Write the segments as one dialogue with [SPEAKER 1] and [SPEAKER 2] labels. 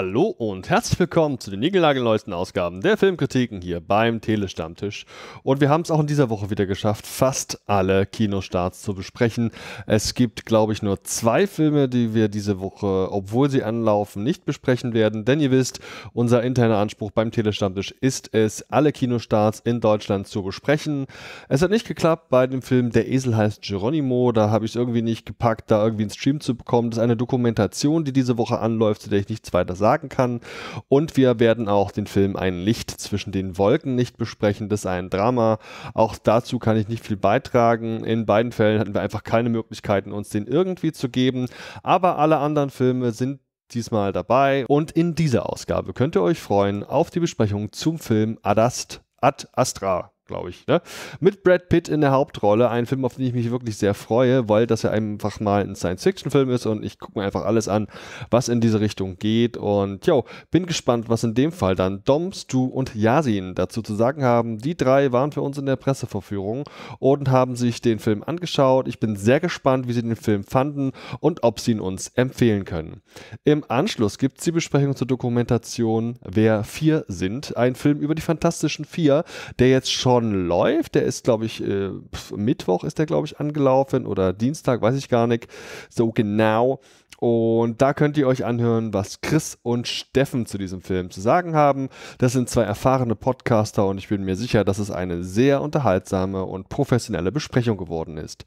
[SPEAKER 1] Hallo und herzlich willkommen zu den niegelnagelneuesten Ausgaben der Filmkritiken hier beim Telestammtisch. Und wir haben es auch in dieser Woche wieder geschafft, fast alle Kinostarts zu besprechen. Es gibt, glaube ich, nur zwei Filme, die wir diese Woche, obwohl sie anlaufen, nicht besprechen werden. Denn ihr wisst, unser interner Anspruch beim Telestammtisch ist es, alle Kinostarts in Deutschland zu besprechen. Es hat nicht geklappt bei dem Film Der Esel heißt Geronimo. Da habe ich es irgendwie nicht gepackt, da irgendwie einen Stream zu bekommen. Das ist eine Dokumentation, die diese Woche anläuft, zu der ich nichts weiter sagen kann. Und wir werden auch den Film Ein Licht zwischen den Wolken nicht besprechen. Das ist ein Drama. Auch dazu kann ich nicht viel beitragen. In beiden Fällen hatten wir einfach keine Möglichkeiten, uns den irgendwie zu geben. Aber alle anderen Filme sind diesmal dabei. Und in dieser Ausgabe könnt ihr euch freuen auf die Besprechung zum Film Adast Ad Astra glaube ich. Ne? Mit Brad Pitt in der Hauptrolle. Ein Film, auf den ich mich wirklich sehr freue, weil das ja einfach mal ein Science-Fiction-Film ist und ich gucke mir einfach alles an, was in diese Richtung geht. Und jo, bin gespannt, was in dem Fall dann Dom, Stu und Yasin dazu zu sagen haben. Die drei waren für uns in der Presseverführung und haben sich den Film angeschaut. Ich bin sehr gespannt, wie sie den Film fanden und ob sie ihn uns empfehlen können. Im Anschluss gibt es die Besprechung zur Dokumentation Wer vier sind. Ein Film über die Fantastischen Vier, der jetzt schon schon läuft. Der ist, glaube ich, äh, Mittwoch ist der, glaube ich, angelaufen oder Dienstag, weiß ich gar nicht so genau. Und da könnt ihr euch anhören, was Chris und Steffen zu diesem Film zu sagen haben. Das sind zwei erfahrene Podcaster und ich bin mir sicher, dass es eine sehr unterhaltsame und professionelle Besprechung geworden ist.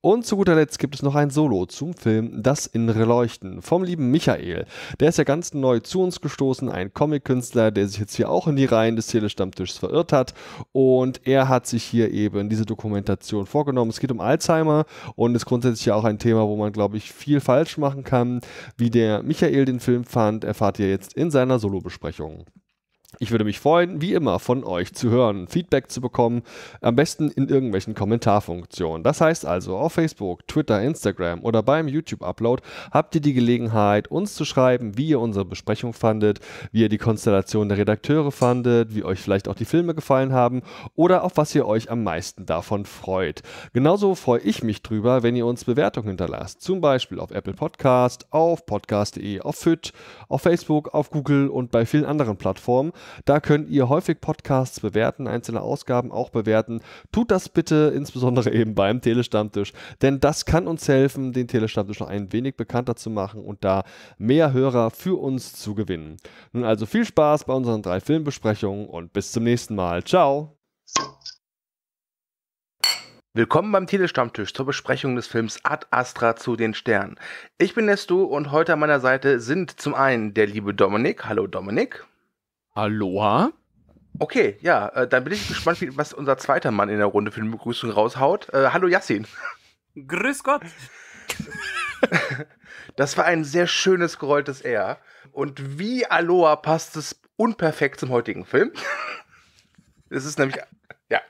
[SPEAKER 1] Und zu guter Letzt gibt es noch ein Solo zum Film Das Innere Leuchten vom lieben Michael. Der ist ja ganz neu zu uns gestoßen, ein Comic-Künstler, der sich jetzt hier auch in die Reihen des Telestammtischs verirrt hat. Und er hat sich hier eben diese Dokumentation vorgenommen. Es geht um Alzheimer und ist grundsätzlich ja auch ein Thema, wo man, glaube ich, viel falsch machen kann kann. Wie der Michael den Film fand, erfahrt ihr jetzt in seiner Solo-Besprechung. Ich würde mich freuen, wie immer, von euch zu hören, Feedback zu bekommen, am besten in irgendwelchen Kommentarfunktionen. Das heißt also, auf Facebook, Twitter, Instagram oder beim YouTube-Upload habt ihr die Gelegenheit, uns zu schreiben, wie ihr unsere Besprechung fandet, wie ihr die Konstellation der Redakteure fandet, wie euch vielleicht auch die Filme gefallen haben oder auf was ihr euch am meisten davon freut. Genauso freue ich mich drüber, wenn ihr uns Bewertungen hinterlasst, zum Beispiel auf Apple Podcast, auf podcast.de, auf FIT, auf Facebook, auf Google und bei vielen anderen Plattformen. Da könnt ihr häufig Podcasts bewerten, einzelne Ausgaben auch bewerten. Tut das bitte insbesondere eben beim Telestammtisch, denn das kann uns helfen, den Telestammtisch noch ein wenig bekannter zu machen und da mehr Hörer für uns zu gewinnen. Nun also viel Spaß bei unseren drei Filmbesprechungen und bis zum nächsten Mal. Ciao!
[SPEAKER 2] Willkommen beim Telestammtisch zur Besprechung des Films Ad Astra zu den Sternen. Ich bin Nestu und heute an meiner Seite sind zum einen der liebe Dominik. Hallo Dominik.
[SPEAKER 1] Aloha.
[SPEAKER 2] Okay, ja, äh, dann bin ich gespannt, wie, was unser zweiter Mann in der Runde für eine Begrüßung raushaut. Äh, hallo Yassin.
[SPEAKER 3] Grüß Gott.
[SPEAKER 2] das war ein sehr schönes gerolltes R. Und wie Aloha passt es unperfekt zum heutigen Film. es ist nämlich, ja,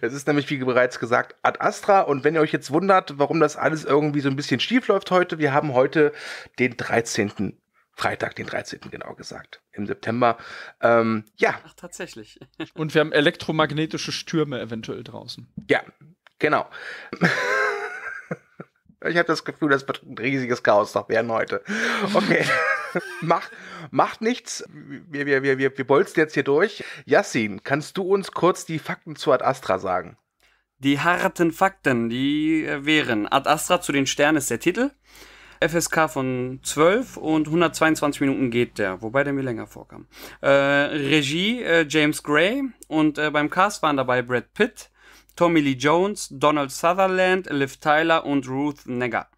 [SPEAKER 2] es ist nämlich, wie bereits gesagt, Ad Astra. Und wenn ihr euch jetzt wundert, warum das alles irgendwie so ein bisschen schief läuft heute, wir haben heute den 13. Freitag, den 13. genau gesagt, im September. Ähm, ja.
[SPEAKER 3] Ach, tatsächlich.
[SPEAKER 4] Und wir haben elektromagnetische Stürme eventuell draußen.
[SPEAKER 2] Ja, genau. ich habe das Gefühl, das wird ein riesiges Chaos noch werden heute. Okay. macht, macht nichts. Wir, wir, wir, wir, wir bolzen jetzt hier durch. Yassin, kannst du uns kurz die Fakten zu Ad Astra sagen?
[SPEAKER 3] Die harten Fakten, die wären Ad Astra zu den Sternen ist der Titel. FSK von 12 und 122 Minuten geht der, wobei der mir länger vorkam. Äh, Regie äh, James Gray und äh, beim Cast waren dabei Brad Pitt, Tommy Lee Jones, Donald Sutherland, Liv Tyler und Ruth Negger.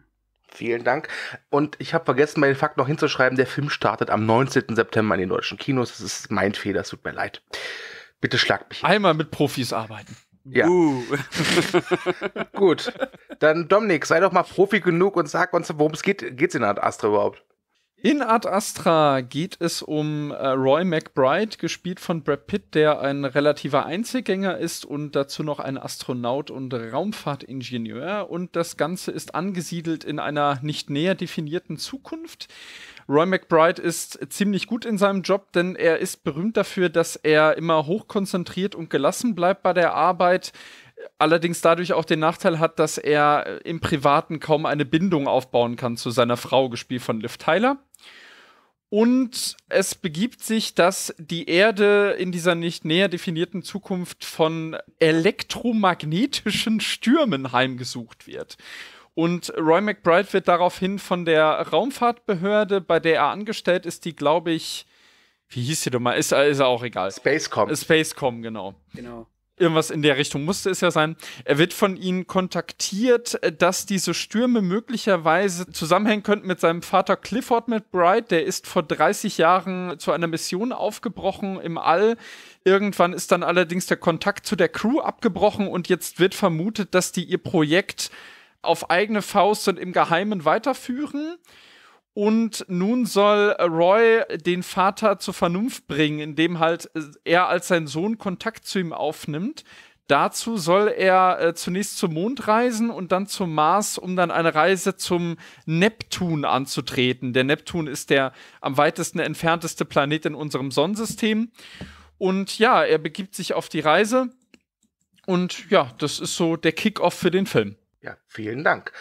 [SPEAKER 2] Vielen Dank. Und ich habe vergessen, meinen Fakt noch hinzuschreiben, der Film startet am 19. September in den deutschen Kinos. Das ist mein Fehler, es tut mir leid. Bitte schlagt mich.
[SPEAKER 4] Einmal mit Profis arbeiten.
[SPEAKER 2] Ja. Uh. Gut. Dann Dominik, sei doch mal Profi genug und sag uns, worum es geht. Geht's in Ad Astra überhaupt?
[SPEAKER 4] In Ad Astra geht es um äh, Roy McBride, gespielt von Brad Pitt, der ein relativer Einzelgänger ist und dazu noch ein Astronaut und Raumfahrtingenieur. Und das Ganze ist angesiedelt in einer nicht näher definierten Zukunft. Roy McBride ist ziemlich gut in seinem Job, denn er ist berühmt dafür, dass er immer hochkonzentriert und gelassen bleibt bei der Arbeit. Allerdings dadurch auch den Nachteil hat, dass er im Privaten kaum eine Bindung aufbauen kann zu seiner Frau, gespielt von Liv Tyler. Und es begibt sich, dass die Erde in dieser nicht näher definierten Zukunft von elektromagnetischen Stürmen heimgesucht wird. Und Roy McBride wird daraufhin von der Raumfahrtbehörde, bei der er angestellt ist, die, glaube ich, wie hieß die doch mal? Ist, ist auch egal.
[SPEAKER 2] Spacecom.
[SPEAKER 4] Spacecom, genau.
[SPEAKER 3] Genau.
[SPEAKER 4] Irgendwas in der Richtung musste es ja sein. Er wird von ihnen kontaktiert, dass diese Stürme möglicherweise zusammenhängen könnten mit seinem Vater Clifford McBride. Der ist vor 30 Jahren zu einer Mission aufgebrochen im All. Irgendwann ist dann allerdings der Kontakt zu der Crew abgebrochen und jetzt wird vermutet, dass die ihr Projekt auf eigene Faust und im Geheimen weiterführen. Und nun soll Roy den Vater zur Vernunft bringen, indem halt er als sein Sohn Kontakt zu ihm aufnimmt. Dazu soll er äh, zunächst zum Mond reisen und dann zum Mars, um dann eine Reise zum Neptun anzutreten. Der Neptun ist der am weitesten entfernteste Planet in unserem Sonnensystem. Und ja, er begibt sich auf die Reise. Und ja, das ist so der Kick-off für den Film.
[SPEAKER 2] Ja, vielen Dank.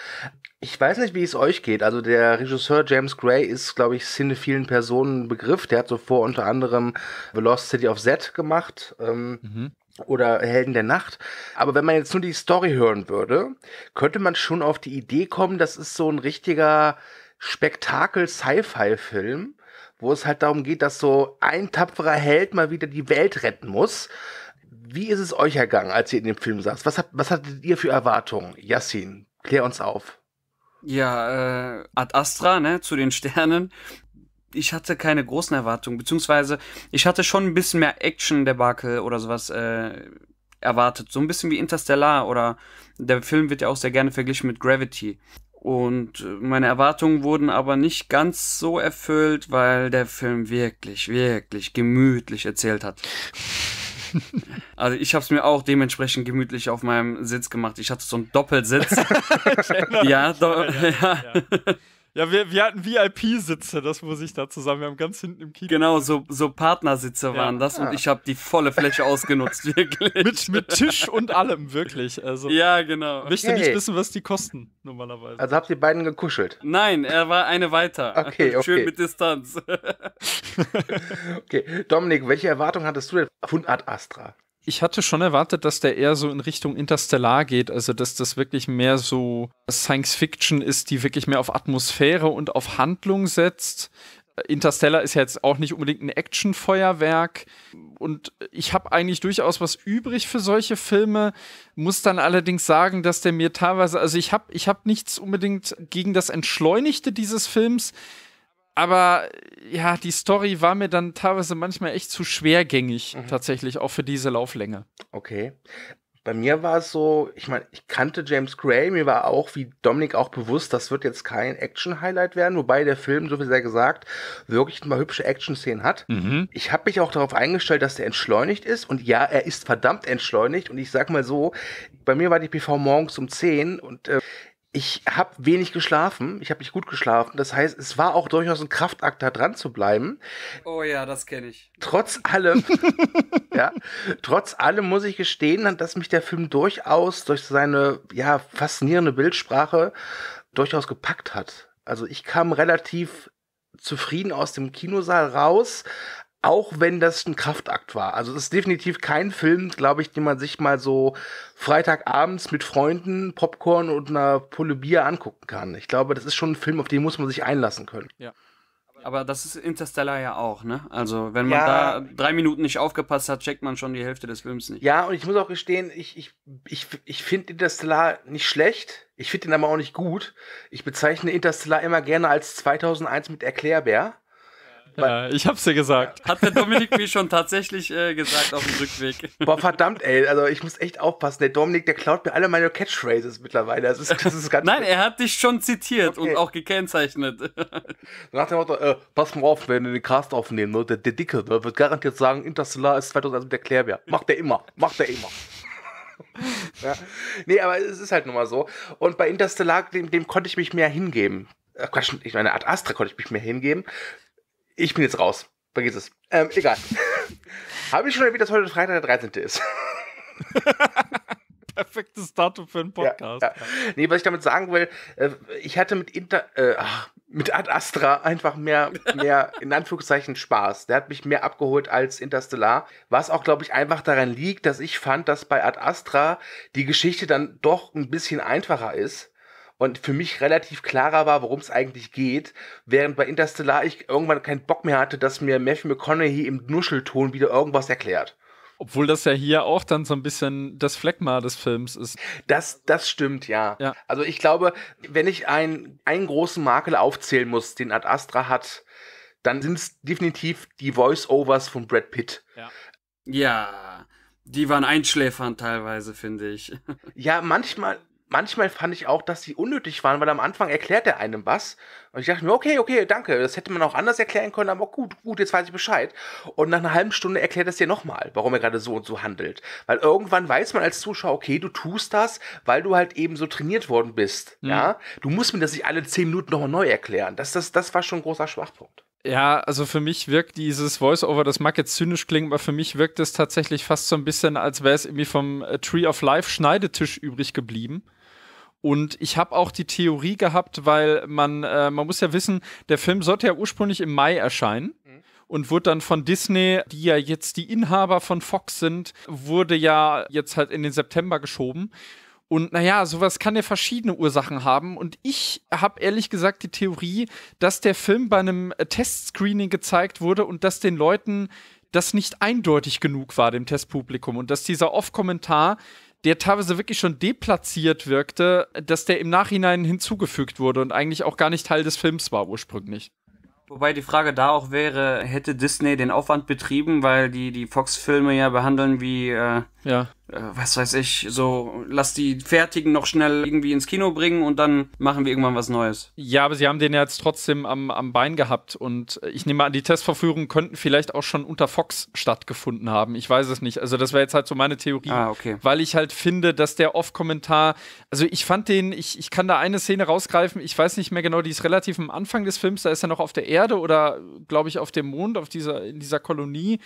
[SPEAKER 2] Ich weiß nicht, wie es euch geht. Also der Regisseur James Gray ist, glaube ich, vielen Personen ein Begriff. Der hat zuvor unter anderem The Lost City of Z gemacht. Ähm, mhm. Oder Helden der Nacht. Aber wenn man jetzt nur die Story hören würde, könnte man schon auf die Idee kommen, das ist so ein richtiger Spektakel-Sci-Fi-Film, wo es halt darum geht, dass so ein tapferer Held mal wieder die Welt retten muss. Wie ist es euch ergangen, als ihr in dem Film saßt? Was, hat, was hattet ihr für Erwartungen? Yassin, klär uns auf.
[SPEAKER 3] Ja, äh, Ad Astra, ne, zu den Sternen. Ich hatte keine großen Erwartungen, beziehungsweise ich hatte schon ein bisschen mehr Action-Debakel oder sowas äh, erwartet. So ein bisschen wie Interstellar oder der Film wird ja auch sehr gerne verglichen mit Gravity. Und meine Erwartungen wurden aber nicht ganz so erfüllt, weil der Film wirklich, wirklich gemütlich erzählt hat. Also ich habe es mir auch dementsprechend gemütlich auf meinem Sitz gemacht. Ich hatte so einen Doppelsitz. ja, do ja, ja.
[SPEAKER 4] ja. Ja, wir, wir hatten VIP-Sitze, das muss ich da zusammen. Wir haben ganz hinten im Kino.
[SPEAKER 3] Genau, so, so Partnersitze ja. waren das und ich habe die volle Fläche ausgenutzt, wirklich.
[SPEAKER 4] mit, mit Tisch und allem, wirklich. Also,
[SPEAKER 3] ja, genau.
[SPEAKER 4] Ich möchte nicht wissen, was die kosten, normalerweise.
[SPEAKER 2] Also habt ihr beiden gekuschelt?
[SPEAKER 3] Nein, er war eine weiter.
[SPEAKER 2] Okay, okay.
[SPEAKER 3] Schön mit Distanz.
[SPEAKER 2] okay, Dominik, welche Erwartungen hattest du denn von Ad Astra?
[SPEAKER 4] Ich hatte schon erwartet, dass der eher so in Richtung Interstellar geht, also dass das wirklich mehr so Science Fiction ist, die wirklich mehr auf Atmosphäre und auf Handlung setzt. Interstellar ist ja jetzt auch nicht unbedingt ein Actionfeuerwerk und ich habe eigentlich durchaus was übrig für solche Filme, muss dann allerdings sagen, dass der mir teilweise, also ich habe ich hab nichts unbedingt gegen das Entschleunigte dieses Films, aber ja, die Story war mir dann teilweise manchmal echt zu schwergängig, mhm. tatsächlich, auch für diese Lauflänge.
[SPEAKER 2] Okay. Bei mir war es so, ich meine, ich kannte James Gray, mir war auch, wie Dominik auch bewusst, das wird jetzt kein Action-Highlight werden, wobei der Film, so wie sehr gesagt, wirklich mal hübsche Action-Szenen hat. Mhm. Ich habe mich auch darauf eingestellt, dass der entschleunigt ist und ja, er ist verdammt entschleunigt und ich sag mal so, bei mir war die PV morgens um 10 und äh, ich habe wenig geschlafen, ich habe nicht gut geschlafen. Das heißt, es war auch durchaus ein Kraftakt, da dran zu bleiben.
[SPEAKER 3] Oh ja, das kenne ich.
[SPEAKER 2] Trotz allem, ja, trotz allem muss ich gestehen, dass mich der Film durchaus durch seine ja faszinierende Bildsprache durchaus gepackt hat. Also ich kam relativ zufrieden aus dem Kinosaal raus, auch wenn das ein Kraftakt war. Also das ist definitiv kein Film, glaube ich, den man sich mal so Freitagabends mit Freunden, Popcorn und einer Pulle Bier angucken kann. Ich glaube, das ist schon ein Film, auf den muss man sich einlassen können.
[SPEAKER 3] Ja. Aber das ist Interstellar ja auch, ne? Also, wenn man ja. da drei Minuten nicht aufgepasst hat, checkt man schon die Hälfte des Films nicht.
[SPEAKER 2] Ja, und ich muss auch gestehen, ich, ich, ich, ich finde Interstellar nicht schlecht. Ich finde ihn aber auch nicht gut. Ich bezeichne Interstellar immer gerne als 2001 mit Erklärbär.
[SPEAKER 4] Ja, ich hab's dir gesagt.
[SPEAKER 3] Hat der Dominik mir schon tatsächlich äh, gesagt auf dem Rückweg.
[SPEAKER 2] Boah, verdammt, ey. Also ich muss echt aufpassen. Der Dominik, der klaut mir alle meine Catchphrases mittlerweile. Das ist, das ist
[SPEAKER 3] ganz Nein, er hat dich schon zitiert okay. und auch gekennzeichnet.
[SPEAKER 2] Nach dem Motto, äh, pass mal auf, wenn wir den Cast aufnehmen, ne? der, der Dicke ne? wird garantiert sagen, Interstellar ist 2001 mit der Klärbär. Macht der immer. Macht der immer. ja. Nee, aber es ist halt nun mal so. Und bei Interstellar, dem, dem konnte ich mich mehr hingeben. Äh, Quatsch, ich meine, Art Astra konnte ich mich mehr hingeben. Ich bin jetzt raus. Vergiss es. Ähm, egal. Habe ich schon erwähnt, dass heute Freitag der 13. ist?
[SPEAKER 4] Perfektes Datum für einen Podcast.
[SPEAKER 2] Ja, ja. Nee, was ich damit sagen will, äh, ich hatte mit Inter, äh, mit Ad Astra einfach mehr, mehr in Anführungszeichen Spaß. Der hat mich mehr abgeholt als Interstellar. Was auch, glaube ich, einfach daran liegt, dass ich fand, dass bei Ad Astra die Geschichte dann doch ein bisschen einfacher ist und für mich relativ klarer war, worum es eigentlich geht, während bei Interstellar ich irgendwann keinen Bock mehr hatte, dass mir Matthew McConaughey im Nuschelton wieder irgendwas erklärt.
[SPEAKER 4] Obwohl das ja hier auch dann so ein bisschen das Phlegma des Films ist.
[SPEAKER 2] Das, das stimmt, ja.
[SPEAKER 4] ja.
[SPEAKER 2] Also ich glaube, wenn ich ein, einen großen Makel aufzählen muss, den Ad Astra hat, dann sind es definitiv die Voice-Overs von Brad Pitt.
[SPEAKER 3] Ja. ja, die waren einschläfernd teilweise, finde ich.
[SPEAKER 2] Ja, manchmal, manchmal fand ich auch, dass sie unnötig waren, weil am Anfang erklärt er einem was. Und ich dachte mir, okay, okay, danke. Das hätte man auch anders erklären können, aber gut, gut, jetzt weiß ich Bescheid. Und nach einer halben Stunde erklärt es dir nochmal, warum er gerade so und so handelt. Weil irgendwann weiß man als Zuschauer, okay, du tust das, weil du halt eben so trainiert worden bist. Mhm. Ja, du musst mir das nicht alle zehn Minuten nochmal neu erklären. Das, das, das war schon ein großer Schwachpunkt.
[SPEAKER 4] Ja, also für mich wirkt dieses Voice-Over, das mag jetzt zynisch klingen, aber für mich wirkt es tatsächlich fast so ein bisschen, als wäre es irgendwie vom äh, Tree of Life Schneidetisch übrig geblieben. Und ich habe auch die Theorie gehabt, weil man, äh, man muss ja wissen, der Film sollte ja ursprünglich im Mai erscheinen mhm. und wurde dann von Disney, die ja jetzt die Inhaber von Fox sind, wurde ja jetzt halt in den September geschoben. Und naja, sowas kann ja verschiedene Ursachen haben. Und ich habe ehrlich gesagt die Theorie, dass der Film bei einem Testscreening gezeigt wurde und dass den Leuten das nicht eindeutig genug war, dem Testpublikum. Und dass dieser Off-Kommentar der teilweise wirklich schon deplatziert wirkte, dass der im Nachhinein hinzugefügt wurde und eigentlich auch gar nicht Teil des Films war ursprünglich.
[SPEAKER 3] Wobei die Frage da auch wäre, hätte Disney den Aufwand betrieben, weil die die Fox-Filme ja behandeln wie äh,
[SPEAKER 4] ja
[SPEAKER 3] was weiß ich, so, lass die fertigen noch schnell irgendwie ins Kino bringen und dann machen wir irgendwann was Neues.
[SPEAKER 4] Ja, aber sie haben den ja jetzt trotzdem am, am Bein gehabt und ich nehme an, die Testverführungen könnten vielleicht auch schon unter Fox stattgefunden haben. Ich weiß es nicht. Also, das wäre jetzt halt so meine Theorie.
[SPEAKER 3] Ah, okay.
[SPEAKER 4] Weil ich halt finde, dass der Off-Kommentar, also ich fand den, ich, ich kann da eine Szene rausgreifen, ich weiß nicht mehr genau, die ist relativ am Anfang des Films, da ist er noch auf der Erde oder, glaube ich, auf dem Mond, auf dieser, in dieser Kolonie.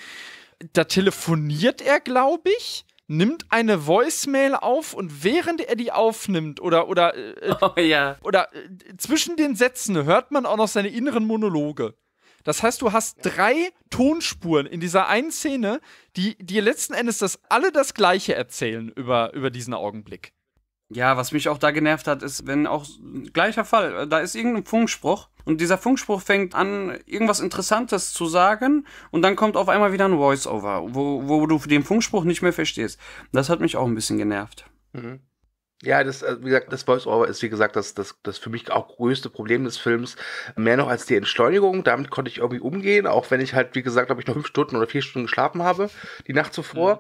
[SPEAKER 4] Da telefoniert er, glaube ich nimmt eine Voicemail auf und während er die aufnimmt oder oder
[SPEAKER 3] äh, oh, ja.
[SPEAKER 4] oder äh, zwischen den Sätzen hört man auch noch seine inneren Monologe. Das heißt, du hast drei Tonspuren in dieser einen Szene, die dir letzten Endes das alle das Gleiche erzählen über, über diesen Augenblick.
[SPEAKER 3] Ja, was mich auch da genervt hat, ist, wenn auch gleicher Fall, da ist irgendein Funkspruch und dieser Funkspruch fängt an, irgendwas Interessantes zu sagen und dann kommt auf einmal wieder ein Voice-Over, wo, wo du den Funkspruch nicht mehr verstehst. Das hat mich auch ein bisschen genervt.
[SPEAKER 2] Mhm. Ja, das, äh, wie gesagt, das Voice-Over ist, wie gesagt, das, das, das für mich auch größte Problem des Films. Mehr noch als die Entschleunigung. Damit konnte ich irgendwie umgehen, auch wenn ich halt, wie gesagt, ob ich noch fünf Stunden oder vier Stunden geschlafen habe, die Nacht zuvor. Mhm.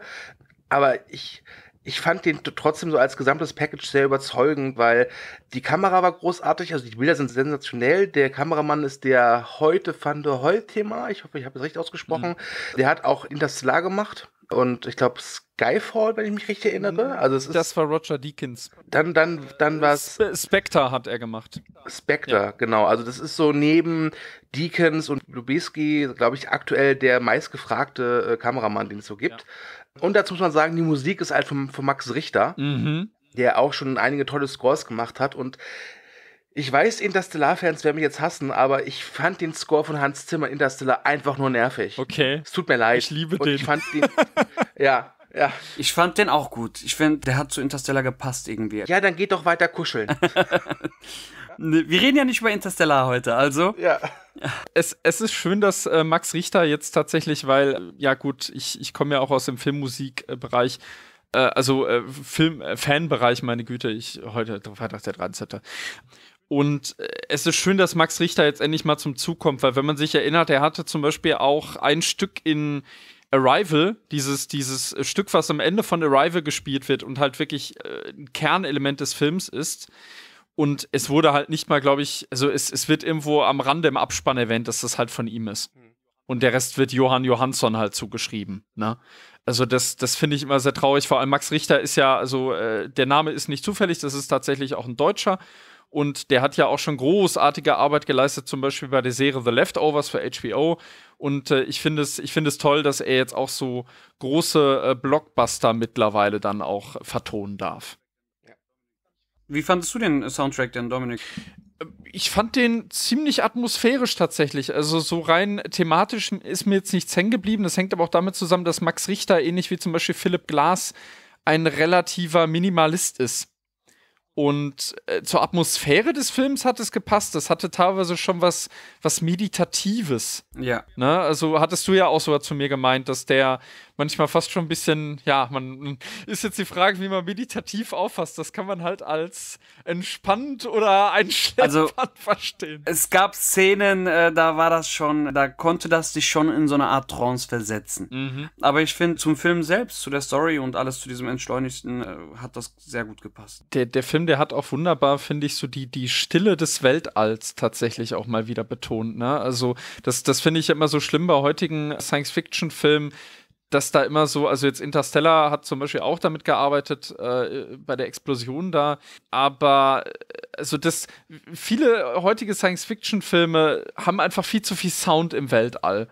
[SPEAKER 2] Aber ich, ich fand den trotzdem so als gesamtes Package sehr überzeugend, weil die Kamera war großartig, also die Bilder sind sensationell. Der Kameramann ist der heute van der Heu-Thema, ich hoffe, ich habe es richtig ausgesprochen. Mhm. Der hat auch Interstellar gemacht und ich glaube Skyfall, wenn ich mich richtig erinnere. Also es ist,
[SPEAKER 4] das war Roger Deakins.
[SPEAKER 2] Dann, dann, dann war es.
[SPEAKER 4] Spectre hat er gemacht.
[SPEAKER 2] Spectre, ja. genau. Also das ist so neben Deakins und Lubeski, glaube ich, aktuell der meistgefragte äh, Kameramann, den es so gibt. Und dazu muss man sagen, die Musik ist halt von, von Max Richter,
[SPEAKER 4] mhm.
[SPEAKER 2] der auch schon einige tolle Scores gemacht hat. Und ich weiß, Interstellar-Fans werden mich jetzt hassen, aber ich fand den Score von Hans Zimmer Interstellar einfach nur nervig.
[SPEAKER 4] Okay.
[SPEAKER 2] Es tut mir leid.
[SPEAKER 4] Ich liebe
[SPEAKER 2] Und
[SPEAKER 4] den.
[SPEAKER 2] Ich fand den. ja, ja.
[SPEAKER 3] Ich fand den auch gut. Ich finde, der hat zu Interstellar gepasst irgendwie.
[SPEAKER 2] Ja, dann geht doch weiter kuscheln.
[SPEAKER 3] Wir reden ja nicht über Interstellar heute, also.
[SPEAKER 2] Ja.
[SPEAKER 4] Es, es ist schön, dass äh, Max Richter jetzt tatsächlich, weil, ja gut, ich, ich komme ja auch aus dem Filmmusikbereich, äh, also äh, Film-Fanbereich, meine Güte, ich heute Freitag der 13. Und äh, es ist schön, dass Max Richter jetzt endlich mal zum Zug kommt, weil wenn man sich erinnert, er hatte zum Beispiel auch ein Stück in Arrival, dieses, dieses Stück, was am Ende von Arrival gespielt wird und halt wirklich äh, ein Kernelement des Films ist. Und es wurde halt nicht mal, glaube ich, also es, es wird irgendwo am Rande im Abspann erwähnt, dass das halt von ihm ist. Hm. Und der Rest wird Johann Johansson halt zugeschrieben. Ne? Also das, das finde ich immer sehr traurig. Vor allem Max Richter ist ja, also äh, der Name ist nicht zufällig, das ist tatsächlich auch ein Deutscher. Und der hat ja auch schon großartige Arbeit geleistet, zum Beispiel bei der Serie The Leftovers für HBO. Und äh, ich finde es, ich es toll, dass er jetzt auch so große äh, Blockbuster mittlerweile dann auch vertonen darf.
[SPEAKER 3] Wie fandest du den Soundtrack denn, Dominik?
[SPEAKER 4] Ich fand den ziemlich atmosphärisch tatsächlich. Also so rein thematisch ist mir jetzt nichts hängen geblieben. Das hängt aber auch damit zusammen, dass Max Richter, ähnlich wie zum Beispiel Philipp Glass, ein relativer Minimalist ist. Und äh, zur Atmosphäre des Films hat es gepasst. Das hatte teilweise schon was, was Meditatives.
[SPEAKER 3] Ja.
[SPEAKER 4] Ne? Also hattest du ja auch so zu mir gemeint, dass der manchmal fast schon ein bisschen, ja, man ist jetzt die Frage, wie man meditativ auffasst. Das kann man halt als entspannt oder einschläfernd also, verstehen.
[SPEAKER 3] Es gab Szenen, äh, da war das schon, da konnte das dich schon in so eine Art Trance versetzen. Mhm. Aber ich finde, zum Film selbst, zu der Story und alles zu diesem Entschleunigten, äh, hat das sehr gut gepasst.
[SPEAKER 4] Der, der Film, der hat auch wunderbar, finde ich, so die, die Stille des Weltalls tatsächlich auch mal wieder betont. Ne? Also, das, das finde ich immer so schlimm bei heutigen Science-Fiction-Filmen dass da immer so, also jetzt Interstellar hat zum Beispiel auch damit gearbeitet, äh, bei der Explosion da, aber äh, also das, viele heutige Science-Fiction-Filme haben einfach viel zu viel Sound im Weltall.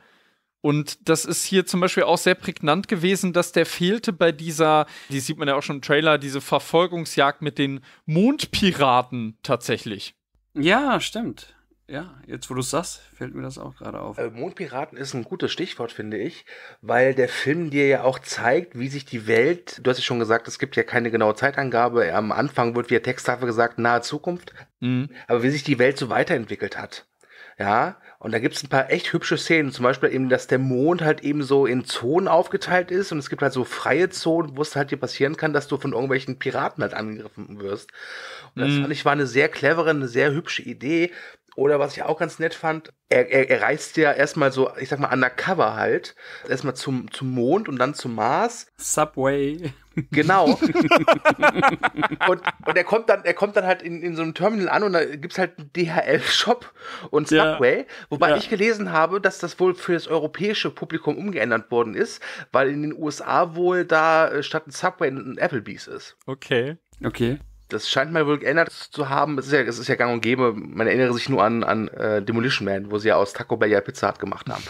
[SPEAKER 4] Und das ist hier zum Beispiel auch sehr prägnant gewesen, dass der fehlte bei dieser, die sieht man ja auch schon im Trailer, diese Verfolgungsjagd mit den Mondpiraten tatsächlich.
[SPEAKER 3] Ja, stimmt. Ja, jetzt wo du es sagst, fällt mir das auch gerade auf.
[SPEAKER 2] Äh, Mondpiraten ist ein gutes Stichwort, finde ich, weil der Film dir ja auch zeigt, wie sich die Welt, du hast ja schon gesagt, es gibt ja keine genaue Zeitangabe, am Anfang wird via Texttafel gesagt, nahe Zukunft, mhm. aber wie sich die Welt so weiterentwickelt hat. Ja, und da gibt es ein paar echt hübsche Szenen. Zum Beispiel eben, dass der Mond halt eben so in Zonen aufgeteilt ist und es gibt halt so freie Zonen, wo es halt dir passieren kann, dass du von irgendwelchen Piraten halt angegriffen wirst. Und das mm. fand ich war eine sehr clevere, eine sehr hübsche Idee, oder was ich auch ganz nett fand, er, er, er reist ja erstmal so, ich sag mal, undercover halt. Erstmal zum, zum Mond und dann zum Mars.
[SPEAKER 3] Subway.
[SPEAKER 2] Genau. und, und er kommt dann, er kommt dann halt in, in so einem Terminal an und da gibt's halt einen DHL-Shop und Subway. Ja. Wobei ja. ich gelesen habe, dass das wohl für das europäische Publikum umgeändert worden ist, weil in den USA wohl da äh, statt ein Subway ein Applebee's ist.
[SPEAKER 4] Okay.
[SPEAKER 3] Okay.
[SPEAKER 2] Das scheint mal wohl geändert zu haben. Es ist ja, es ist ja gang und gäbe. Man erinnere sich nur an, an äh, Demolition Man, wo sie ja aus Taco Bell ja Pizza Hut gemacht haben.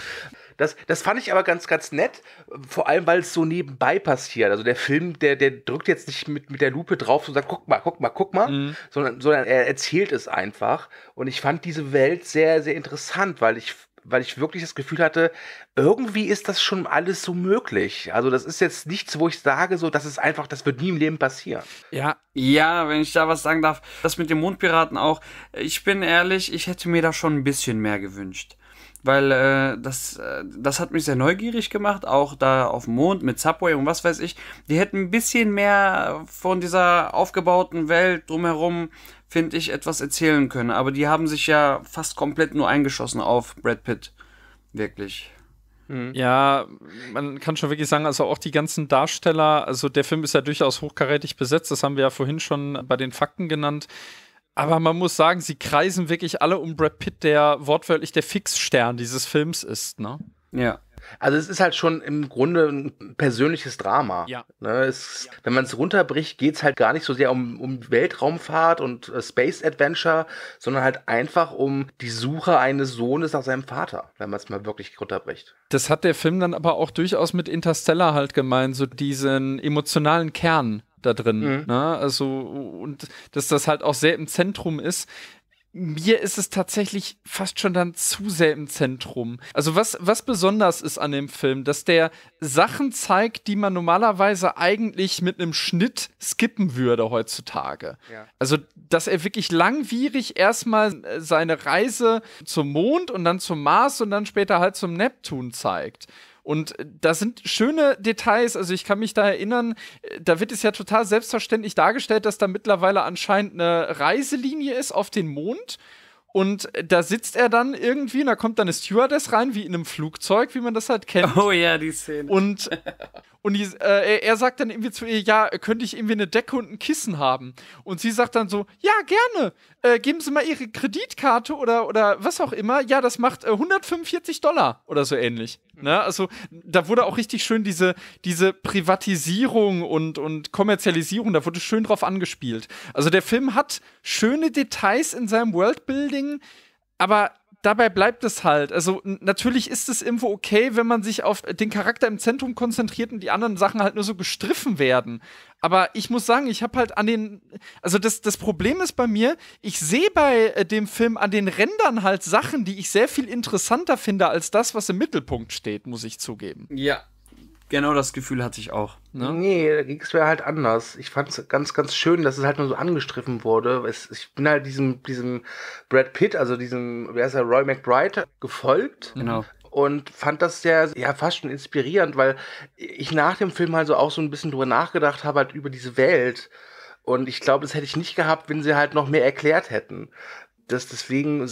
[SPEAKER 2] Das, das fand ich aber ganz, ganz nett, vor allem, weil es so nebenbei passiert. Also der Film, der, der drückt jetzt nicht mit, mit der Lupe drauf und sagt, guck mal, guck mal, guck mal, mhm. sondern, sondern er erzählt es einfach. Und ich fand diese Welt sehr, sehr interessant, weil ich weil ich wirklich das Gefühl hatte, irgendwie ist das schon alles so möglich. Also das ist jetzt nichts, wo ich sage, so, das ist einfach, das wird nie im Leben passieren.
[SPEAKER 3] Ja, ja, wenn ich da was sagen darf, das mit den Mondpiraten auch. Ich bin ehrlich, ich hätte mir da schon ein bisschen mehr gewünscht. Weil äh, das, äh, das hat mich sehr neugierig gemacht, auch da auf dem Mond mit Subway und was weiß ich. Die hätten ein bisschen mehr von dieser aufgebauten Welt drumherum finde ich, etwas erzählen können. Aber die haben sich ja fast komplett nur eingeschossen auf Brad Pitt. Wirklich.
[SPEAKER 4] Mhm. Ja, man kann schon wirklich sagen, also auch die ganzen Darsteller, also der Film ist ja durchaus hochkarätig besetzt, das haben wir ja vorhin schon bei den Fakten genannt. Aber man muss sagen, sie kreisen wirklich alle um Brad Pitt, der wortwörtlich der Fixstern dieses Films ist, ne?
[SPEAKER 3] Ja.
[SPEAKER 2] Also es ist halt schon im Grunde ein persönliches Drama.
[SPEAKER 4] Ja.
[SPEAKER 2] Ne, es, ja. Wenn man es runterbricht, geht es halt gar nicht so sehr um, um Weltraumfahrt und äh, Space Adventure, sondern halt einfach um die Suche eines Sohnes nach seinem Vater, wenn man es mal wirklich runterbricht.
[SPEAKER 4] Das hat der Film dann aber auch durchaus mit Interstellar halt gemeint, so diesen emotionalen Kern da drin. Mhm. Ne? Also, und dass das halt auch sehr im Zentrum ist mir ist es tatsächlich fast schon dann zu sehr im Zentrum. Also was, was besonders ist an dem Film, dass der Sachen zeigt, die man normalerweise eigentlich mit einem Schnitt skippen würde heutzutage. Ja. Also, dass er wirklich langwierig erstmal äh, seine Reise zum Mond und dann zum Mars und dann später halt zum Neptun zeigt. Und da sind schöne Details. Also ich kann mich da erinnern, da wird es ja total selbstverständlich dargestellt, dass da mittlerweile anscheinend eine Reiselinie ist auf den Mond. Und da sitzt er dann irgendwie, und da kommt dann eine Stewardess rein, wie in einem Flugzeug, wie man das halt kennt.
[SPEAKER 3] Oh ja, die Szene.
[SPEAKER 4] Und, Und die, äh, er sagt dann irgendwie zu ihr, ja, könnte ich irgendwie eine Decke und ein Kissen haben? Und sie sagt dann so, ja, gerne. Äh, geben Sie mal Ihre Kreditkarte oder, oder was auch immer. Ja, das macht äh, 145 Dollar oder so ähnlich. Ne? Also da wurde auch richtig schön diese, diese Privatisierung und, und Kommerzialisierung, da wurde schön drauf angespielt. Also der Film hat schöne Details in seinem Worldbuilding, aber dabei bleibt es halt. Also natürlich ist es irgendwo okay, wenn man sich auf den Charakter im Zentrum konzentriert und die anderen Sachen halt nur so gestriffen werden. Aber ich muss sagen, ich habe halt an den, also das, das Problem ist bei mir, ich sehe bei äh, dem Film an den Rändern halt Sachen, die ich sehr viel interessanter finde als das, was im Mittelpunkt steht, muss ich zugeben.
[SPEAKER 3] Ja, Genau das Gefühl hatte ich auch.
[SPEAKER 2] Ne? Nee, da ging es mir halt anders. Ich fand es ganz, ganz schön, dass es halt nur so angestriffen wurde. Es, ich bin halt diesem, diesem Brad Pitt, also diesem, wer ist der, Roy McBride, gefolgt.
[SPEAKER 3] Genau.
[SPEAKER 2] Und fand das sehr, ja, fast schon inspirierend, weil ich nach dem Film halt so auch so ein bisschen drüber nachgedacht habe, halt über diese Welt. Und ich glaube, das hätte ich nicht gehabt, wenn sie halt noch mehr erklärt hätten das, deswegen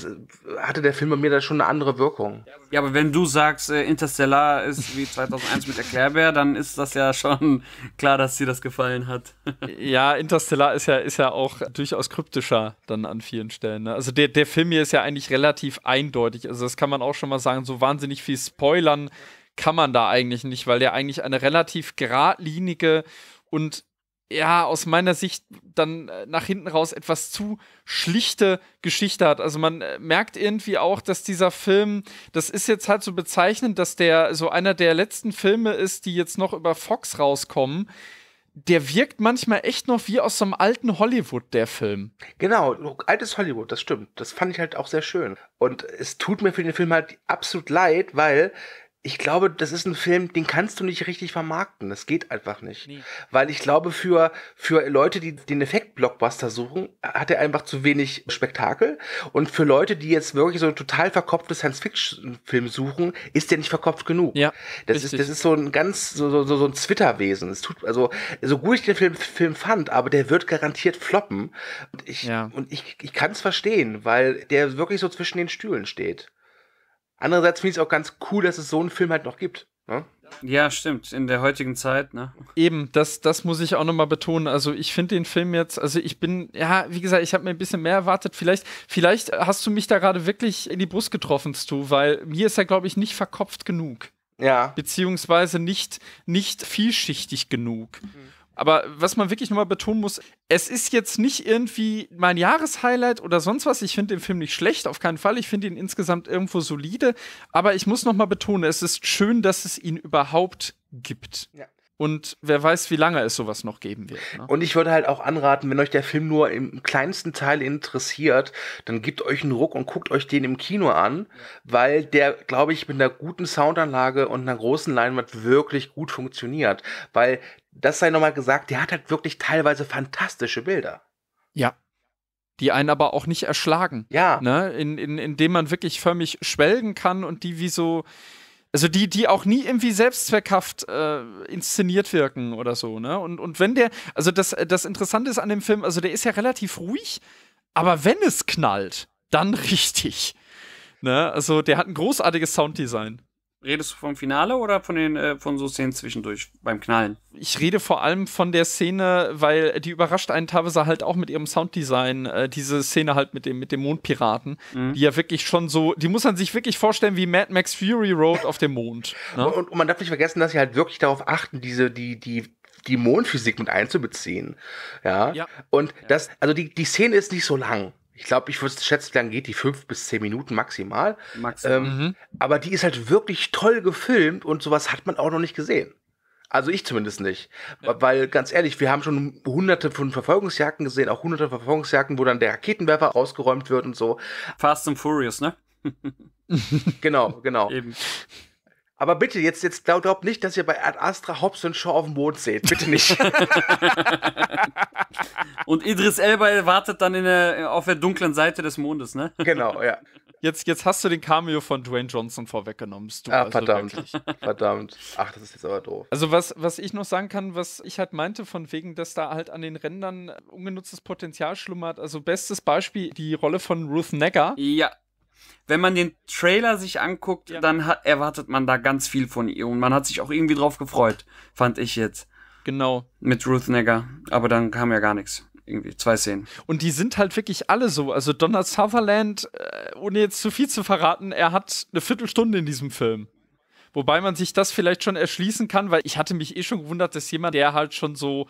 [SPEAKER 2] hatte der Film bei mir da schon eine andere Wirkung.
[SPEAKER 3] Ja, aber wenn du sagst, äh, Interstellar ist wie 2001 mit Erklärbär, dann ist das ja schon klar, dass dir das gefallen hat.
[SPEAKER 4] ja, Interstellar ist ja, ist ja auch durchaus kryptischer dann an vielen Stellen. Ne? Also der, der Film hier ist ja eigentlich relativ eindeutig. Also das kann man auch schon mal sagen, so wahnsinnig viel spoilern kann man da eigentlich nicht, weil der eigentlich eine relativ geradlinige und ja, aus meiner Sicht dann äh, nach hinten raus etwas zu schlichte Geschichte hat. Also man äh, merkt irgendwie auch, dass dieser Film, das ist jetzt halt so bezeichnend, dass der so einer der letzten Filme ist, die jetzt noch über Fox rauskommen. Der wirkt manchmal echt noch wie aus so einem alten Hollywood, der Film.
[SPEAKER 2] Genau, altes Hollywood, das stimmt. Das fand ich halt auch sehr schön. Und es tut mir für den Film halt absolut leid, weil ich glaube, das ist ein Film, den kannst du nicht richtig vermarkten. Das geht einfach nicht. Nee. Weil ich glaube, für, für Leute, die den Effekt-Blockbuster suchen, hat er einfach zu wenig Spektakel. Und für Leute, die jetzt wirklich so ein total verkopftes Science-Fiction-Film suchen, ist der nicht verkopft genug.
[SPEAKER 4] Ja.
[SPEAKER 2] Das richtig. ist, das ist so ein ganz, so, so, so ein Twitter-Wesen. Es tut, also, so gut ich den Film, Film fand, aber der wird garantiert floppen. Und ich, ja. und ich, ich kann es verstehen, weil der wirklich so zwischen den Stühlen steht. Andererseits finde ich es auch ganz cool, dass es so einen Film halt noch gibt. Ne?
[SPEAKER 3] Ja, stimmt, in der heutigen Zeit, ne?
[SPEAKER 4] Eben, das, das muss ich auch nochmal betonen. Also ich finde den Film jetzt, also ich bin, ja, wie gesagt, ich habe mir ein bisschen mehr erwartet. Vielleicht, vielleicht hast du mich da gerade wirklich in die Brust getroffen, Stu, weil mir ist er, glaube ich, nicht verkopft genug.
[SPEAKER 2] Ja.
[SPEAKER 4] Beziehungsweise nicht, nicht vielschichtig genug. Mhm. Aber was man wirklich nochmal betonen muss, es ist jetzt nicht irgendwie mein Jahreshighlight oder sonst was. Ich finde den Film nicht schlecht, auf keinen Fall. Ich finde ihn insgesamt irgendwo solide. Aber ich muss nochmal betonen, es ist schön, dass es ihn überhaupt gibt. Ja. Und wer weiß, wie lange es sowas noch geben wird.
[SPEAKER 2] Ne? Und ich würde halt auch anraten, wenn euch der Film nur im kleinsten Teil interessiert, dann gebt euch einen Ruck und guckt euch den im Kino an, weil der, glaube ich, mit einer guten Soundanlage und einer großen Leinwand wirklich gut funktioniert. Weil, das sei nochmal gesagt, der hat halt wirklich teilweise fantastische Bilder.
[SPEAKER 4] Ja, die einen aber auch nicht erschlagen.
[SPEAKER 2] Ja.
[SPEAKER 4] Ne? In, in, indem man wirklich förmlich schwelgen kann und die wie so, also die, die auch nie irgendwie selbstzweckhaft äh, inszeniert wirken oder so, ne? Und, und wenn der, also das, das Interessante ist an dem Film, also der ist ja relativ ruhig, aber wenn es knallt, dann richtig. Ne? Also der hat ein großartiges Sounddesign.
[SPEAKER 3] Redest du vom Finale oder von den äh, von so Szenen zwischendurch beim Knallen?
[SPEAKER 4] Ich rede vor allem von der Szene, weil die überrascht einen teilweise halt auch mit ihrem Sounddesign, äh, diese Szene halt mit dem, mit dem Mondpiraten, mhm. die ja wirklich schon so, die muss man sich wirklich vorstellen wie Mad Max Fury Road auf dem Mond.
[SPEAKER 2] Ne? Und, und, man darf nicht vergessen, dass sie halt wirklich darauf achten, diese, die, die, die Mondphysik mit einzubeziehen. Ja. ja. Und das, also die, die Szene ist nicht so lang. Ich glaube, ich würde schätzen, dann geht die fünf bis zehn Minuten maximal. maximal. Ähm, mhm. Aber die ist halt wirklich toll gefilmt und sowas hat man auch noch nicht gesehen. Also ich zumindest nicht. Ja. Weil ganz ehrlich, wir haben schon hunderte von Verfolgungsjagden gesehen, auch hunderte Verfolgungsjagden, wo dann der Raketenwerfer rausgeräumt wird und so.
[SPEAKER 3] Fast and Furious, ne?
[SPEAKER 2] genau, genau. Eben. Aber bitte, jetzt, jetzt glaubt glaub nicht, dass ihr bei Ad Astra Hobbs und Shaw auf dem Mond seht. Bitte nicht.
[SPEAKER 3] und Idris Elba wartet dann in der, auf der dunklen Seite des Mondes, ne?
[SPEAKER 2] Genau, ja.
[SPEAKER 4] Jetzt, jetzt hast du den Cameo von Dwayne Johnson vorweggenommen.
[SPEAKER 2] Du, ah, also verdammt. Wirklich. Verdammt. Ach, das ist jetzt aber doof.
[SPEAKER 4] Also, was, was ich noch sagen kann, was ich halt meinte, von wegen, dass da halt an den Rändern ungenutztes Potenzial schlummert. Also, bestes Beispiel, die Rolle von Ruth Negger.
[SPEAKER 3] Ja wenn man den Trailer sich anguckt,
[SPEAKER 4] Ja.
[SPEAKER 3] dann hat, erwartet man da ganz viel von ihr und man hat sich auch irgendwie drauf gefreut, fand ich jetzt.
[SPEAKER 4] Genau.
[SPEAKER 3] Mit Ruth Negger. Aber dann kam ja gar nichts. Irgendwie zwei Szenen.
[SPEAKER 4] Und die sind halt wirklich alle so. Also Donald Sutherland, äh, ohne jetzt zu viel zu verraten, er hat eine Viertelstunde in diesem Film. Wobei man sich das vielleicht schon erschließen kann, weil ich hatte mich eh schon gewundert, dass jemand, der halt schon so,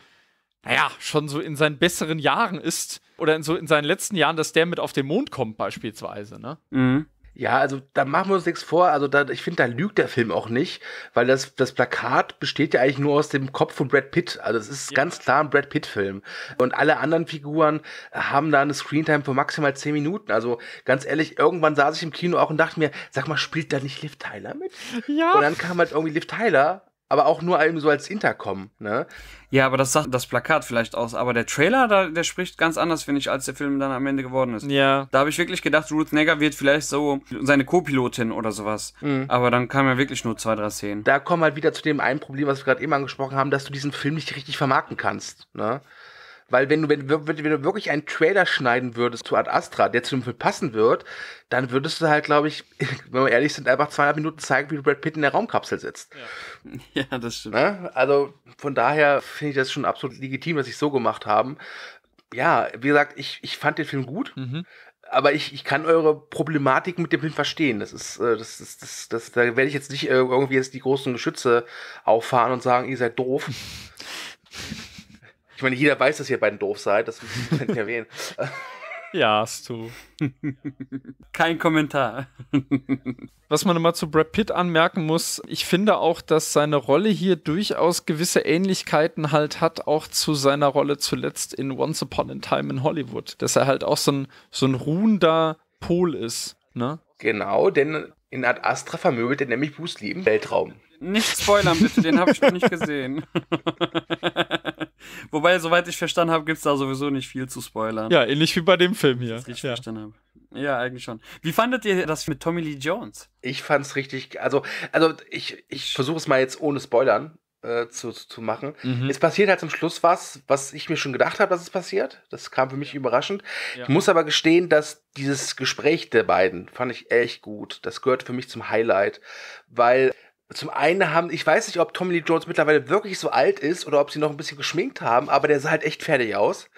[SPEAKER 4] naja, schon so in seinen besseren Jahren ist oder in so in seinen letzten Jahren, dass der mit auf den Mond kommt beispielsweise, ne?
[SPEAKER 3] Mhm.
[SPEAKER 2] Ja, also da machen wir uns nichts vor. Also da, ich finde, da lügt der Film auch nicht, weil das, das Plakat besteht ja eigentlich nur aus dem Kopf von Brad Pitt. Also es ist ganz klar ein Brad Pitt-Film. Und alle anderen Figuren haben da eine Screentime von maximal 10 Minuten. Also ganz ehrlich, irgendwann saß ich im Kino auch und dachte mir, sag mal, spielt da nicht Liv Tyler mit?
[SPEAKER 4] Ja.
[SPEAKER 2] Und dann kam halt irgendwie Liv Tyler, aber auch nur eben so als Intercom, ne?
[SPEAKER 3] Ja, aber das sagt das Plakat vielleicht aus. Aber der Trailer, da, der spricht ganz anders, finde ich, als der Film dann am Ende geworden ist.
[SPEAKER 4] Ja.
[SPEAKER 3] Da habe ich wirklich gedacht, Ruth Negger wird vielleicht so seine Co-Pilotin oder sowas. Aber dann kam ja wirklich nur zwei, drei Szenen.
[SPEAKER 2] da kommen halt wieder zu dem einen Problem, was wir gerade eben angesprochen haben, dass du diesen Film nicht richtig vermarkten kannst. Ne? Weil wenn du, wenn, wenn du wirklich einen Trailer schneiden würdest zu Ad Astra, der zu dem Film passen wird, dann würdest du halt, glaube ich, wenn wir ehrlich sind, einfach 200 Minuten zeigen, wie Brad Pitt in der Raumkapsel sitzt.
[SPEAKER 3] Ja, das stimmt.
[SPEAKER 2] Ne? Also von daher finde ich das schon absolut legitim, dass sie es so gemacht haben. Ja, wie gesagt, ich, ich fand den Film gut.
[SPEAKER 4] Mhm.
[SPEAKER 2] Aber ich, ich kann eure Problematik mit dem Film verstehen. Das ist, äh, das, das, das, das, da werde ich jetzt nicht irgendwie jetzt die großen Geschütze auffahren und sagen, ihr seid doof. Ich meine, jeder weiß, dass ihr beiden doof seid, das muss ich nicht erwähnen.
[SPEAKER 4] Ja, hast du.
[SPEAKER 3] Kein Kommentar.
[SPEAKER 4] Was man immer zu Brad Pitt anmerken muss, ich finde auch, dass seine Rolle hier durchaus gewisse Ähnlichkeiten halt hat, auch zu seiner Rolle zuletzt in Once Upon a Time in Hollywood. Dass er halt auch so ein, so ein ruhender Pol ist, ne?
[SPEAKER 2] Genau, denn in Ad Astra vermöbelt er nämlich Bruce Lee im Weltraum.
[SPEAKER 3] Nicht spoilern, bitte, den habe ich noch nicht gesehen. Wobei, soweit ich verstanden habe, gibt's da sowieso nicht viel zu spoilern.
[SPEAKER 4] Ja, ähnlich wie bei dem Film hier.
[SPEAKER 3] Richtig
[SPEAKER 4] Ja.
[SPEAKER 3] verstanden habe. Ja, eigentlich schon. Wie fandet ihr das mit Tommy Lee Jones?
[SPEAKER 2] Ich fand's richtig, also, also ich, ich versuche es mal jetzt ohne Spoilern äh, zu, zu machen.
[SPEAKER 4] Mhm.
[SPEAKER 2] Es passiert halt zum Schluss was, was ich mir schon gedacht habe, dass es passiert. Das kam für mich überraschend.
[SPEAKER 4] Ja.
[SPEAKER 2] Ich muss aber gestehen, dass dieses Gespräch der beiden fand ich echt gut. Das gehört für mich zum Highlight, weil zum einen haben, ich weiß nicht, ob Tommy Lee Jones mittlerweile wirklich so alt ist oder ob sie noch ein bisschen geschminkt haben, aber der sah halt echt fertig aus.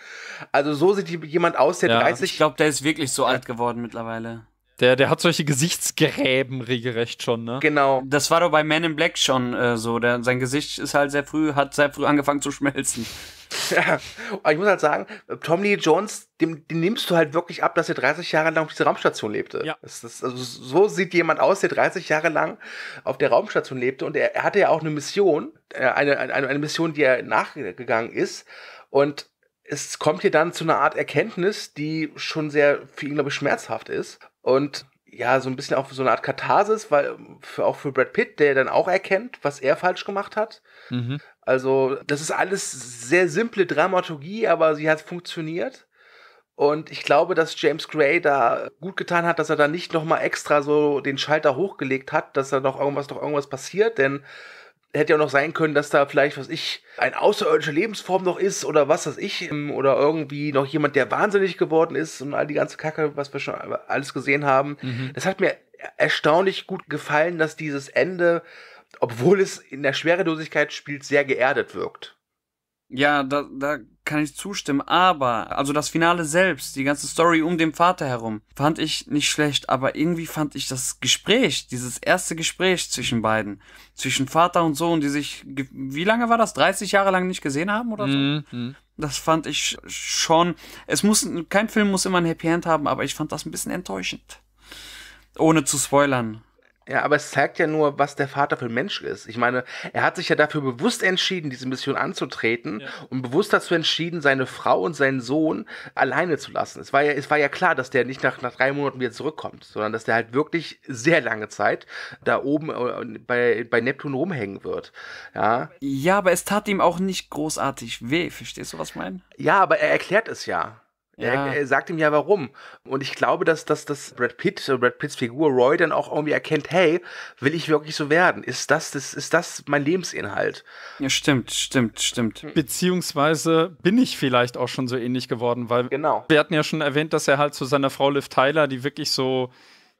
[SPEAKER 2] Also so sieht jemand aus, der
[SPEAKER 4] Ja,
[SPEAKER 2] 30
[SPEAKER 3] Ich glaube, der ist wirklich so alt geworden mittlerweile.
[SPEAKER 4] Der, der hat solche Gesichtsgräben regelrecht schon, ne?
[SPEAKER 2] genau.
[SPEAKER 3] Das war doch bei Man in Black schon äh, so. Der, sein Gesicht ist halt sehr früh, hat sehr früh angefangen zu schmelzen.
[SPEAKER 2] Ja, ich muss halt sagen, Tom Lee Jones, dem, dem nimmst du halt wirklich ab, dass er 30 Jahre lang auf dieser Raumstation lebte.
[SPEAKER 4] Ja.
[SPEAKER 2] Das, ist, also so sieht jemand aus, der 30 Jahre lang auf der Raumstation lebte und er, er hatte ja auch eine Mission, äh, eine, eine, eine Mission, die er nachgegangen ist und es kommt hier dann zu einer Art Erkenntnis, die schon sehr für ihn, glaube ich, schmerzhaft ist und ja, so ein bisschen auch so eine Art Katharsis, weil für, auch für Brad Pitt, der dann auch erkennt, was er falsch gemacht hat.
[SPEAKER 4] Mhm.
[SPEAKER 2] Also, das ist alles sehr simple Dramaturgie, aber sie hat funktioniert. Und ich glaube, dass James Gray da gut getan hat, dass er da nicht nochmal extra so den Schalter hochgelegt hat, dass da noch irgendwas, noch irgendwas passiert, denn hätte ja auch noch sein können, dass da vielleicht, was ich, eine außerirdische Lebensform noch ist oder was weiß ich, ähm, oder irgendwie noch jemand, der wahnsinnig geworden ist und all die ganze Kacke, was wir schon alles gesehen haben.
[SPEAKER 4] Mhm.
[SPEAKER 2] Das hat mir erstaunlich gut gefallen, dass dieses Ende, obwohl es in der Schwerelosigkeit spielt, sehr geerdet wirkt.
[SPEAKER 3] Ja, da, da kann ich zustimmen. Aber, also das Finale selbst, die ganze Story um den Vater herum, fand ich nicht schlecht. Aber irgendwie fand ich das Gespräch, dieses erste Gespräch zwischen beiden, zwischen Vater und Sohn, die sich, wie lange war das? 30 Jahre lang nicht gesehen haben oder so?
[SPEAKER 4] Mhm. Mhm.
[SPEAKER 3] Das fand ich schon. Es muss, kein Film muss immer ein Happy End haben, aber ich fand das ein bisschen enttäuschend. Ohne zu spoilern.
[SPEAKER 2] Ja, aber es zeigt ja nur, was der Vater für ein Mensch ist. Ich meine, er hat sich ja dafür bewusst entschieden, diese Mission anzutreten
[SPEAKER 4] Ja.
[SPEAKER 2] und bewusst dazu entschieden, seine Frau und seinen Sohn alleine zu lassen. Es war ja, es war ja klar, dass der nicht nach, nach drei Monaten wieder zurückkommt, sondern dass der halt wirklich sehr lange Zeit da oben äh, bei, bei Neptun rumhängen wird. Ja.
[SPEAKER 3] Ja, aber es tat ihm auch nicht großartig weh. Verstehst du, was ich meine?
[SPEAKER 2] Ja, aber er erklärt es ja.
[SPEAKER 3] Ja.
[SPEAKER 2] Er, er sagt ihm ja warum. Und ich glaube, dass, dass, dass Brad Pitt, äh, Brad Pitts Figur Roy dann auch irgendwie erkennt, hey, will ich wirklich so werden? Ist das, das, ist das mein Lebensinhalt?
[SPEAKER 3] Ja, stimmt, stimmt, stimmt.
[SPEAKER 4] Beziehungsweise bin ich vielleicht auch schon so ähnlich geworden, weil
[SPEAKER 2] Genau.
[SPEAKER 4] wir hatten ja schon erwähnt, dass er halt zu seiner Frau Liv Tyler, die wirklich so,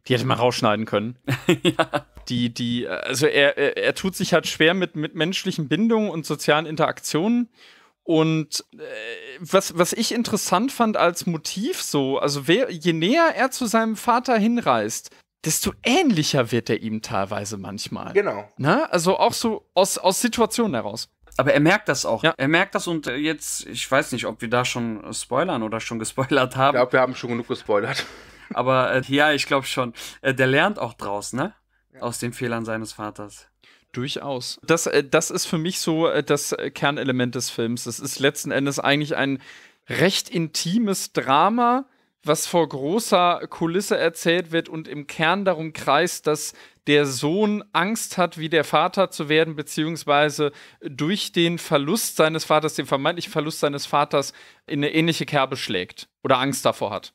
[SPEAKER 4] Die hätte man rausschneiden können. ja. Die, die, also er, er, er tut sich halt schwer mit, mit menschlichen Bindungen und sozialen Interaktionen. Und äh, was, was ich interessant fand als Motiv so, also wer, je näher er zu seinem Vater hinreist, desto ähnlicher wird er ihm teilweise manchmal.
[SPEAKER 2] Genau.
[SPEAKER 4] Na? Also auch so aus, aus Situationen heraus.
[SPEAKER 3] Aber er merkt das auch. Ja. Er merkt das und äh, jetzt, ich weiß nicht, ob wir da schon spoilern oder schon gespoilert haben.
[SPEAKER 2] Ich glaube, wir haben schon genug gespoilert.
[SPEAKER 3] Aber äh, ja, ich glaube schon. Äh, der lernt auch draus, ne? Ja. Aus den Fehlern seines Vaters.
[SPEAKER 4] Durchaus. Das, äh, das ist für mich so äh, das äh, Kernelement des Films. Es ist letzten Endes eigentlich ein recht intimes Drama, was vor großer Kulisse erzählt wird und im Kern darum kreist, dass der Sohn Angst hat, wie der Vater zu werden, beziehungsweise durch den Verlust seines Vaters, den vermeintlichen Verlust seines Vaters, in eine ähnliche Kerbe schlägt oder Angst davor hat.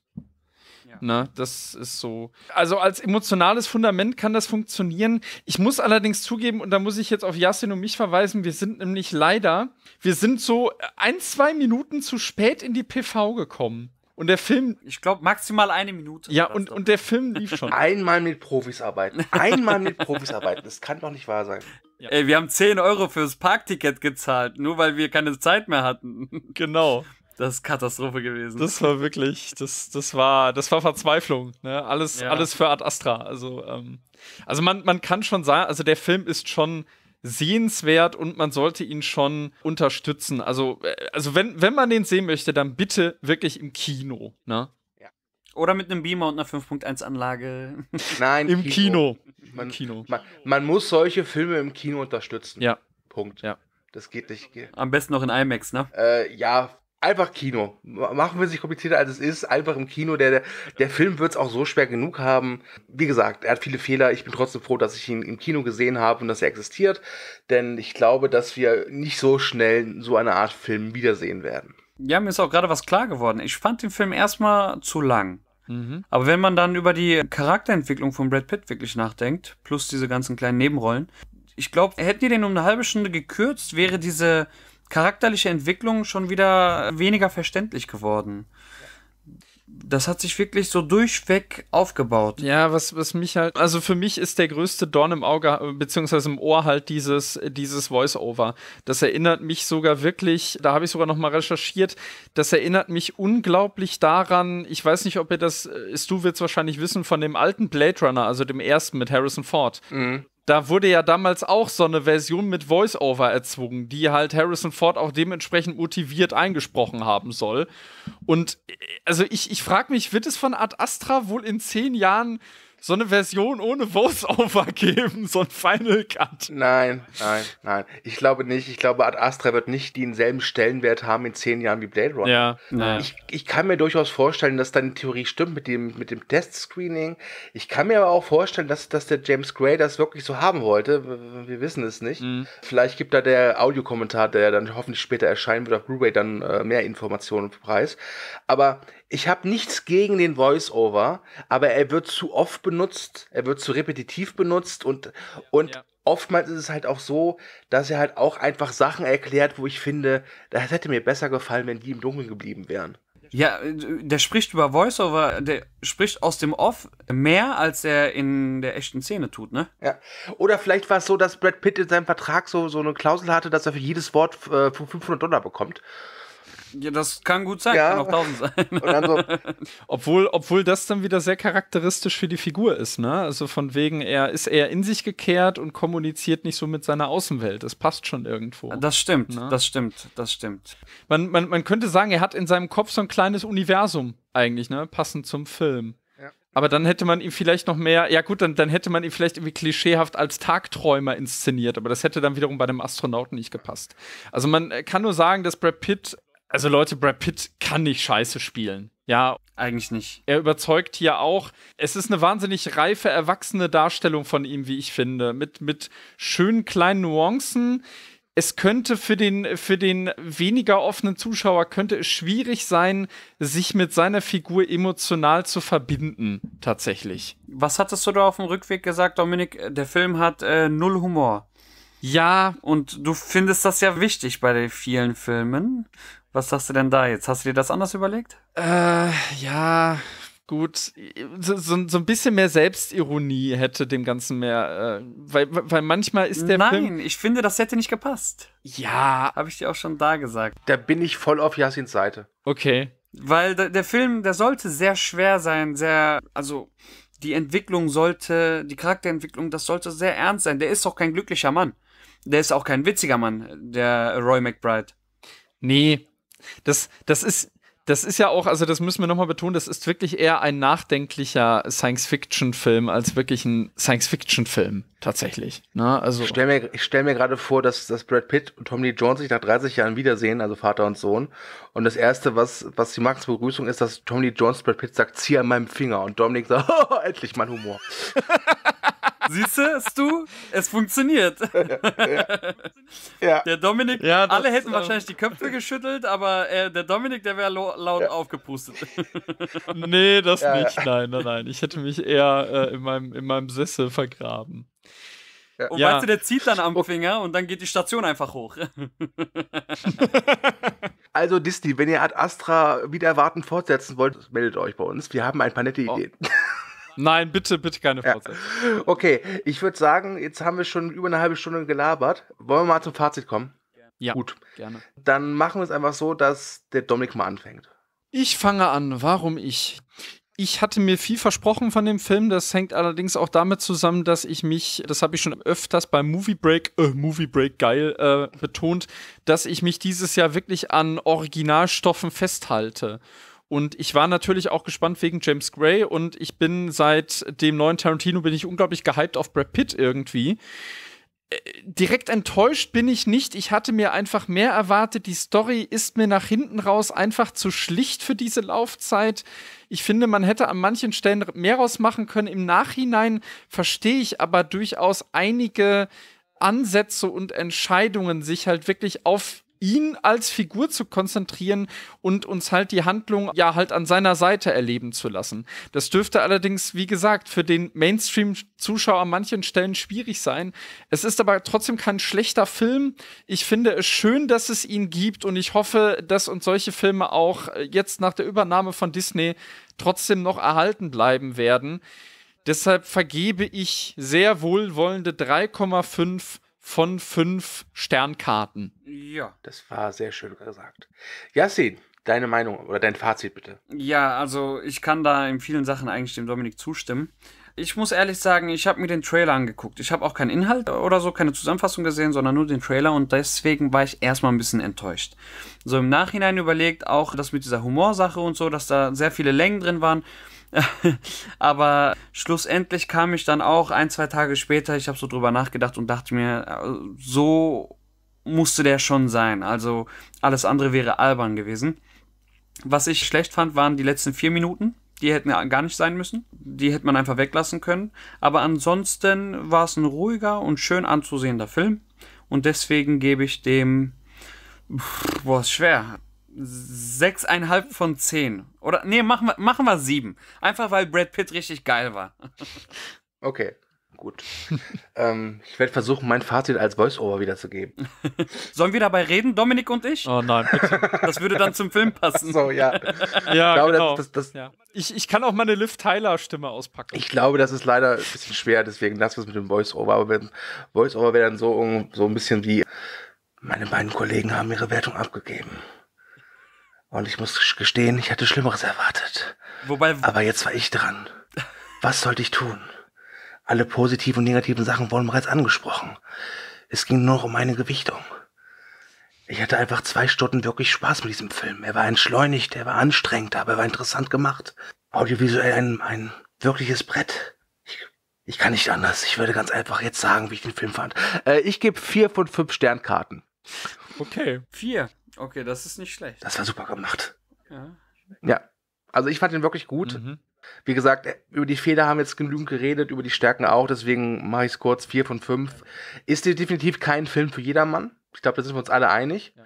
[SPEAKER 4] Ne, das ist so. Also als emotionales Fundament kann das funktionieren. Ich muss allerdings zugeben, und da muss ich jetzt auf Yasin und mich verweisen, wir sind nämlich leider, wir sind so ein, zwei Minuten zu spät in die PV gekommen. Und der Film.
[SPEAKER 3] Ich glaube, maximal eine Minute.
[SPEAKER 4] Ja, und, und der Film lief schon.
[SPEAKER 2] Einmal mit Profis arbeiten. Einmal mit Profis arbeiten. Das kann doch nicht wahr sein.
[SPEAKER 3] Ja. Ey, wir haben 10 Euro fürs Parkticket gezahlt, nur weil wir keine Zeit mehr hatten.
[SPEAKER 4] Genau.
[SPEAKER 3] Das ist Katastrophe gewesen.
[SPEAKER 4] Das war wirklich, das, das war, das war Verzweiflung. Ne? Alles, ja. alles für Ad Astra. Also, ähm, also man, man kann schon sagen, also der Film ist schon sehenswert und man sollte ihn schon unterstützen. Also, äh, also wenn, wenn man den sehen möchte, dann bitte wirklich im Kino. Ne?
[SPEAKER 3] Oder mit einem Beamer und einer 5.1 Anlage.
[SPEAKER 2] Nein,
[SPEAKER 4] im Kino. Kino.
[SPEAKER 2] Man, Kino. Man, man, muss solche Filme im Kino unterstützen.
[SPEAKER 4] Ja.
[SPEAKER 2] Punkt.
[SPEAKER 4] Ja.
[SPEAKER 2] Das geht nicht.
[SPEAKER 3] Am besten noch in IMAX, ne?
[SPEAKER 2] Äh, ja, einfach Kino. Machen wir sich komplizierter als es ist. Einfach im Kino. Der, der, der Film wird es auch so schwer genug haben. Wie gesagt, er hat viele Fehler. Ich bin trotzdem froh, dass ich ihn im Kino gesehen habe und dass er existiert. Denn ich glaube, dass wir nicht so schnell so eine Art Film wiedersehen werden.
[SPEAKER 3] Ja, mir ist auch gerade was klar geworden. Ich fand den Film erstmal zu lang. Mhm. Aber wenn man dann über die Charakterentwicklung von Brad Pitt wirklich nachdenkt, plus diese ganzen kleinen Nebenrollen, ich glaube, hätten die den um eine halbe Stunde gekürzt, wäre diese charakterliche Entwicklung schon wieder weniger verständlich geworden. Das hat sich wirklich so durchweg aufgebaut.
[SPEAKER 4] Ja, was, was mich halt, also für mich ist der größte Dorn im Auge, beziehungsweise im Ohr halt dieses, dieses Voice-Over. Das erinnert mich sogar wirklich, da habe ich sogar nochmal recherchiert, das erinnert mich unglaublich daran, ich weiß nicht, ob ihr das, ist du wird's wahrscheinlich wissen, von dem alten Blade Runner, also dem ersten mit Harrison Ford. Mhm da wurde ja damals auch so eine Version mit Voice-Over erzwungen, die halt Harrison Ford auch dementsprechend motiviert eingesprochen haben soll. Und äh, also ich, ich frage mich, wird es von Ad Astra wohl in zehn Jahren so eine Version ohne Voice-Over geben, so ein Final Cut.
[SPEAKER 2] Nein, nein, nein. Ich glaube nicht. Ich glaube, Ad Astra wird nicht denselben Stellenwert haben in zehn Jahren wie Blade Runner.
[SPEAKER 4] Ja,
[SPEAKER 2] naja. ich, ich kann mir durchaus vorstellen, dass deine Theorie stimmt mit dem, mit dem Test-Screening. Ich kann mir aber auch vorstellen, dass, dass der James Gray das wirklich so haben wollte. Wir wissen es nicht. Mhm. Vielleicht gibt da der Audiokommentar, der dann hoffentlich später erscheinen wird auf Blu-ray, dann äh, mehr Informationen Preis. Aber ich habe nichts gegen den Voice-Over, aber er wird zu oft benutzt, er wird zu repetitiv benutzt und, und ja. oftmals ist es halt auch so, dass er halt auch einfach Sachen erklärt, wo ich finde, das hätte mir besser gefallen, wenn die im Dunkeln geblieben wären.
[SPEAKER 3] Ja, der spricht über Voice-Over, der spricht aus dem Off mehr, als er in der echten Szene tut, ne?
[SPEAKER 2] Ja. Oder vielleicht war es so, dass Brad Pitt in seinem Vertrag so, so eine Klausel hatte, dass er für jedes Wort äh, 500 Dollar bekommt.
[SPEAKER 3] Ja, das kann gut sein, ja. kann auch 1000 sein.
[SPEAKER 4] So obwohl, obwohl das dann wieder sehr charakteristisch für die Figur ist, ne? Also von wegen, er ist eher in sich gekehrt und kommuniziert nicht so mit seiner Außenwelt. Das passt schon irgendwo.
[SPEAKER 3] Das stimmt, ne? das stimmt, das stimmt.
[SPEAKER 4] Man, man, man könnte sagen, er hat in seinem Kopf so ein kleines Universum eigentlich, ne? Passend zum Film. Aber dann hätte man ihn vielleicht noch mehr, ja gut, dann, dann hätte man ihn vielleicht irgendwie klischeehaft als Tagträumer inszeniert, aber das hätte dann wiederum bei dem Astronauten nicht gepasst. Also man kann nur sagen, dass Brad Pitt also Leute, Brad Pitt kann nicht scheiße spielen. Ja,
[SPEAKER 3] eigentlich nicht.
[SPEAKER 4] Er überzeugt hier auch. Es ist eine wahnsinnig reife, erwachsene Darstellung von ihm, wie ich finde. Mit, mit schönen kleinen Nuancen. Es könnte für den, für den weniger offenen Zuschauer könnte es schwierig sein, sich mit seiner Figur emotional zu verbinden, tatsächlich.
[SPEAKER 3] Was hattest du da auf dem Rückweg gesagt, Dominik? Der Film hat äh, null Humor.
[SPEAKER 4] Ja.
[SPEAKER 3] Und du findest das ja wichtig bei den vielen Filmen. Was sagst du denn da jetzt? Hast du dir das anders überlegt?
[SPEAKER 4] Äh, ja, gut, so, so, so, ein bisschen mehr Selbstironie hätte dem Ganzen mehr, äh, weil, weil manchmal ist der
[SPEAKER 3] Nein,
[SPEAKER 4] Film.
[SPEAKER 3] Nein, ich finde, das hätte nicht gepasst.
[SPEAKER 4] Ja.
[SPEAKER 3] Habe ich dir auch schon da gesagt.
[SPEAKER 2] Da bin ich voll auf Yasins Seite.
[SPEAKER 4] Okay.
[SPEAKER 3] Weil der, der Film, der sollte sehr schwer sein, sehr, also die Entwicklung sollte, die Charakterentwicklung, das sollte sehr ernst sein. Der ist auch kein glücklicher Mann. Der ist auch kein witziger Mann, der Roy McBride.
[SPEAKER 4] Nee, das, das ist, das ist ja auch, also das müssen wir nochmal betonen, das ist wirklich eher ein nachdenklicher Science-Fiction-Film als wirklich ein Science-Fiction-Film, tatsächlich. Ne? Also
[SPEAKER 2] ich stelle mir, stell mir gerade vor, dass, dass Brad Pitt und Tommy Jones sich nach 30 Jahren wiedersehen, also Vater und Sohn. Und das Erste, was, was sie machen zur Begrüßung, ist, dass Tommy Jones Brad Pitt sagt, zieh an meinem Finger. Und Dominik sagt, oh, endlich mein Humor.
[SPEAKER 3] Siehst du, es funktioniert.
[SPEAKER 2] ja. ja.
[SPEAKER 3] Der Dominik,
[SPEAKER 4] ja,
[SPEAKER 3] alle hätten wahrscheinlich die Köpfe geschüttelt, aber äh, der Dominik, der wäre laut ja. aufgepustet.
[SPEAKER 4] nee, das nicht. Nein, nein, nein. Ich hätte mich eher äh, in, meinem, in meinem Sessel vergraben.
[SPEAKER 3] Ja. Und weißt du, der zieht dann am Finger und dann geht die Station einfach hoch.
[SPEAKER 2] also Disney, wenn ihr Ad Astra wieder erwarten fortsetzen wollt, meldet euch bei uns. Wir haben ein paar nette oh.
[SPEAKER 4] Nein, bitte, bitte keine Fortsetzung.
[SPEAKER 2] Ja. Okay, ich würde sagen, jetzt haben wir schon über eine halbe Stunde gelabert. Wollen wir mal zum Fazit kommen?
[SPEAKER 4] Ja.
[SPEAKER 2] Gut.
[SPEAKER 4] Gerne.
[SPEAKER 2] Dann machen wir es einfach so, dass der Dominik mal anfängt.
[SPEAKER 4] Ich fange an. Warum ich? Ich hatte mir viel versprochen von dem Film. Das hängt allerdings auch damit zusammen, dass ich mich, das habe ich schon öfters beim Movie Break, äh, Movie Break geil äh, betont, dass ich mich dieses Jahr wirklich an Originalstoffen festhalte. Und ich war natürlich auch gespannt wegen James Gray und ich bin seit dem neuen Tarantino bin ich unglaublich gehypt auf Brad Pitt irgendwie. Äh, direkt enttäuscht bin ich nicht. Ich hatte mir einfach mehr erwartet. Die Story ist mir nach hinten raus einfach zu schlicht für diese Laufzeit. Ich finde, man hätte an manchen Stellen mehr rausmachen können. Im Nachhinein verstehe ich aber durchaus einige Ansätze und Entscheidungen, sich halt wirklich auf ihn als Figur zu konzentrieren und uns halt die Handlung ja halt an seiner Seite erleben zu lassen. Das dürfte allerdings, wie gesagt, für den Mainstream-Zuschauer an manchen Stellen schwierig sein. Es ist aber trotzdem kein schlechter Film. Ich finde es schön, dass es ihn gibt und ich hoffe, dass uns solche Filme auch jetzt nach der Übernahme von Disney trotzdem noch erhalten bleiben werden. Deshalb vergebe ich sehr wohlwollende 3,5 von fünf Sternkarten.
[SPEAKER 3] Ja.
[SPEAKER 2] Das war sehr schön gesagt. Yassin, deine Meinung oder dein Fazit bitte.
[SPEAKER 3] Ja, also ich kann da in vielen Sachen eigentlich dem Dominik zustimmen. Ich muss ehrlich sagen, ich habe mir den Trailer angeguckt. Ich habe auch keinen Inhalt oder so, keine Zusammenfassung gesehen, sondern nur den Trailer und deswegen war ich erstmal ein bisschen enttäuscht. So im Nachhinein überlegt auch das mit dieser Humorsache und so, dass da sehr viele Längen drin waren. Aber schlussendlich kam ich dann auch ein, zwei Tage später, ich habe so drüber nachgedacht und dachte mir, so musste der schon sein. Also alles andere wäre albern gewesen. Was ich schlecht fand, waren die letzten vier Minuten. Die hätten ja gar nicht sein müssen. Die hätte man einfach weglassen können. Aber ansonsten war es ein ruhiger und schön anzusehender Film. Und deswegen gebe ich dem. Boah, ist schwer sechseinhalb von zehn. Oder nee, machen wir, machen wir sieben. Einfach weil Brad Pitt richtig geil war.
[SPEAKER 2] Okay, gut. ähm, ich werde versuchen, mein Fazit als Voice-Over wiederzugeben.
[SPEAKER 3] Sollen wir dabei reden, Dominik und ich?
[SPEAKER 4] Oh nein, bitte.
[SPEAKER 3] Das würde dann zum Film passen.
[SPEAKER 2] So, ja.
[SPEAKER 4] Ja, ich glaube, genau. Das, das, das, ja. Ich, ich kann auch meine Liv Tyler-Stimme auspacken.
[SPEAKER 2] Ich glaube, das ist leider ein bisschen schwer, deswegen lassen wir es mit dem Voice-Over. Aber Voice-Over wäre dann so, so ein bisschen wie, meine beiden Kollegen haben ihre Wertung abgegeben. Und ich muss gestehen, ich hätte Schlimmeres erwartet.
[SPEAKER 3] Wobei.
[SPEAKER 2] Aber jetzt war ich dran. Was sollte ich tun? Alle positiven und negativen Sachen wurden bereits angesprochen. Es ging nur noch um meine Gewichtung. Ich hatte einfach zwei Stunden wirklich Spaß mit diesem Film. Er war entschleunigt, er war anstrengend, aber er war interessant gemacht. Audiovisuell ein, ein wirkliches Brett. Ich, ich kann nicht anders. Ich würde ganz einfach jetzt sagen, wie ich den Film fand. Äh, ich gebe vier von fünf Sternkarten.
[SPEAKER 4] Okay.
[SPEAKER 3] Vier. Okay, das ist nicht schlecht.
[SPEAKER 2] Das war super gemacht.
[SPEAKER 3] Ja.
[SPEAKER 2] Ja. Also ich fand ihn wirklich gut. Mhm. Wie gesagt, über die Fehler haben wir jetzt genügend geredet, über die Stärken auch, deswegen mache ich es kurz. Vier von fünf. Ist definitiv kein Film für jedermann. Ich glaube, da sind wir uns alle einig. Ja.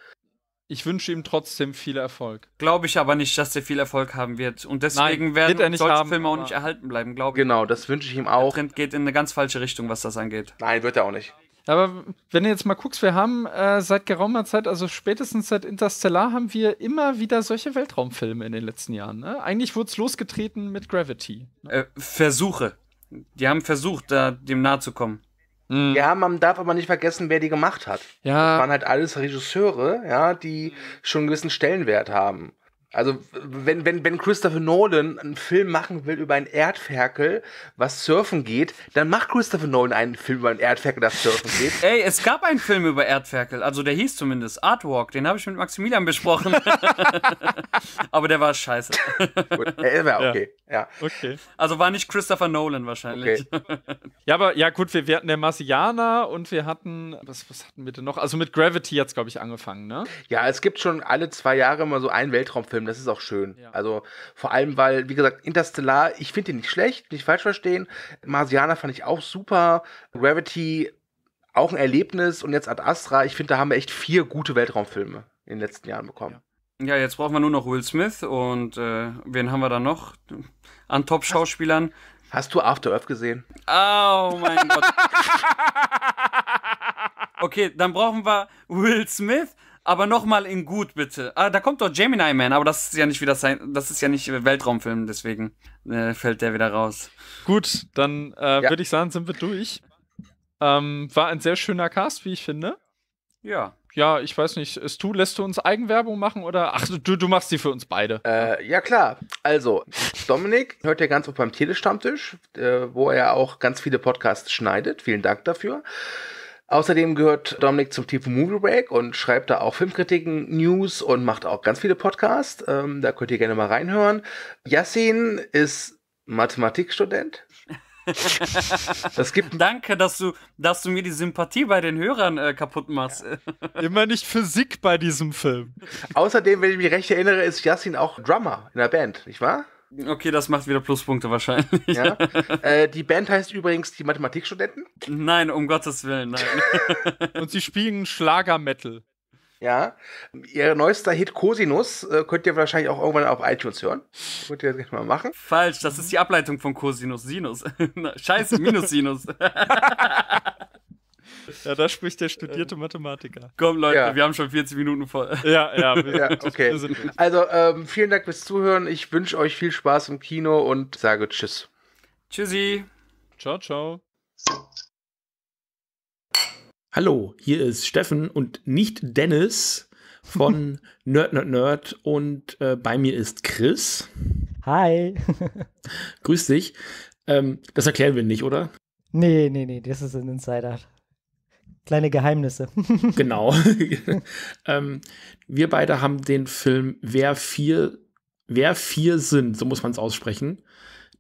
[SPEAKER 4] Ich wünsche ihm trotzdem viel Erfolg.
[SPEAKER 3] Glaube ich aber nicht, dass er viel Erfolg haben wird. Und deswegen Nein, werden
[SPEAKER 4] wird solche
[SPEAKER 3] haben, Filme auch nicht erhalten bleiben, glaube
[SPEAKER 2] ich. Genau, das wünsche ich ihm auch.
[SPEAKER 3] Der Trend geht in eine ganz falsche Richtung, was das angeht.
[SPEAKER 2] Nein, wird er auch nicht.
[SPEAKER 4] Aber wenn du jetzt mal guckst, wir haben äh, seit geraumer Zeit, also spätestens seit Interstellar, haben wir immer wieder solche Weltraumfilme in den letzten Jahren. Ne? Eigentlich wurde es losgetreten mit Gravity.
[SPEAKER 3] Ne? Äh, Versuche. Die haben versucht, da dem nahe zu kommen.
[SPEAKER 2] Mhm. Ja, man darf aber nicht vergessen, wer die gemacht hat.
[SPEAKER 4] Ja.
[SPEAKER 2] Das waren halt alles Regisseure, ja, die schon einen gewissen Stellenwert haben. Also, wenn, wenn, wenn Christopher Nolan einen Film machen will über ein Erdferkel, was surfen geht, dann macht Christopher Nolan einen Film über ein Erdferkel, das surfen geht.
[SPEAKER 3] Ey, es gab einen Film über Erdferkel, also der hieß zumindest Artwalk, den habe ich mit Maximilian besprochen. Aber der war scheiße.
[SPEAKER 2] Gut, er war okay, ja. ja.
[SPEAKER 4] Okay.
[SPEAKER 3] Also war nicht Christopher Nolan wahrscheinlich.
[SPEAKER 4] Okay. ja, aber ja, gut, wir, wir hatten der Marsianer und wir hatten, was, was hatten wir denn noch? Also mit Gravity jetzt, glaube ich, angefangen, ne?
[SPEAKER 2] Ja, es gibt schon alle zwei Jahre immer so einen Weltraumfilm Film. Das ist auch schön. Ja. Also vor allem, weil, wie gesagt, Interstellar, ich finde ihn nicht schlecht, nicht falsch verstehen. Marsianer fand ich auch super. Gravity auch ein Erlebnis und jetzt Ad Astra. Ich finde, da haben wir echt vier gute Weltraumfilme in den letzten Jahren bekommen.
[SPEAKER 3] Ja. ja jetzt brauchen wir nur noch Will Smith und äh, wen haben wir da noch an Top-Schauspielern?
[SPEAKER 2] Hast du After Earth gesehen?
[SPEAKER 3] Oh mein Gott. Okay, dann brauchen wir Will Smith, aber nochmal in gut, bitte. Ah, da kommt doch Gemini Man, aber das ist ja nicht wieder sein, das ist ja nicht Weltraumfilm, deswegen äh, fällt der wieder raus.
[SPEAKER 4] Gut, dann äh, ja. würde ich sagen, sind wir durch. Ähm, war ein sehr schöner Cast, wie ich finde.
[SPEAKER 3] Ja.
[SPEAKER 4] Ja, ich weiß nicht, ist du, lässt du uns Eigenwerbung machen oder? Ach, du, du machst sie für uns beide.
[SPEAKER 2] Äh, ja, klar. Also, Dominik hört ja ganz oft beim Telestammtisch, äh, wo er auch ganz viele Podcasts schneidet. Vielen Dank dafür. Außerdem gehört Dominik zum Team Movie Break und schreibt da auch Filmkritiken, News und macht auch ganz viele Podcasts. Ähm, da könnt ihr gerne mal reinhören. Yassin ist Mathematikstudent.
[SPEAKER 3] Das gibt Danke, dass du, dass du mir die Sympathie bei den Hörern äh, kaputt machst.
[SPEAKER 4] Ja. Immer nicht Physik bei diesem Film.
[SPEAKER 2] Außerdem, wenn ich mich recht erinnere, ist Yassin auch Drummer in der Band, nicht wahr?
[SPEAKER 3] Okay, das macht wieder Pluspunkte wahrscheinlich.
[SPEAKER 2] Ja. Äh, die Band heißt übrigens die Mathematikstudenten.
[SPEAKER 3] Nein, um Gottes Willen, nein.
[SPEAKER 4] Und sie spielen Schlager-Metal.
[SPEAKER 2] Ja. Ihr neuester Hit Cosinus äh, könnt ihr wahrscheinlich auch irgendwann auf iTunes hören. Könnt ihr das mal machen?
[SPEAKER 3] Falsch, das ist die Ableitung von Cosinus. Sinus. Scheiße, Minus Sinus.
[SPEAKER 4] Ja, da spricht der studierte Mathematiker.
[SPEAKER 3] Komm, Leute, ja. wir haben schon 40 Minuten voll.
[SPEAKER 4] Ja, ja.
[SPEAKER 2] ja okay. Also, ähm, vielen Dank fürs Zuhören. Ich wünsche euch viel Spaß im Kino und sage Tschüss.
[SPEAKER 3] Tschüssi.
[SPEAKER 4] Ciao, ciao.
[SPEAKER 5] Hallo, hier ist Steffen und nicht Dennis von Nerd Nerd Nerd und äh, bei mir ist Chris.
[SPEAKER 6] Hi.
[SPEAKER 5] Grüß dich. Ähm, das erklären wir nicht, oder?
[SPEAKER 6] Nee, nee, nee, das ist ein Insider. Kleine Geheimnisse.
[SPEAKER 5] genau. ähm, wir beide haben den Film Wer vier, Wer vier sind, so muss man es aussprechen,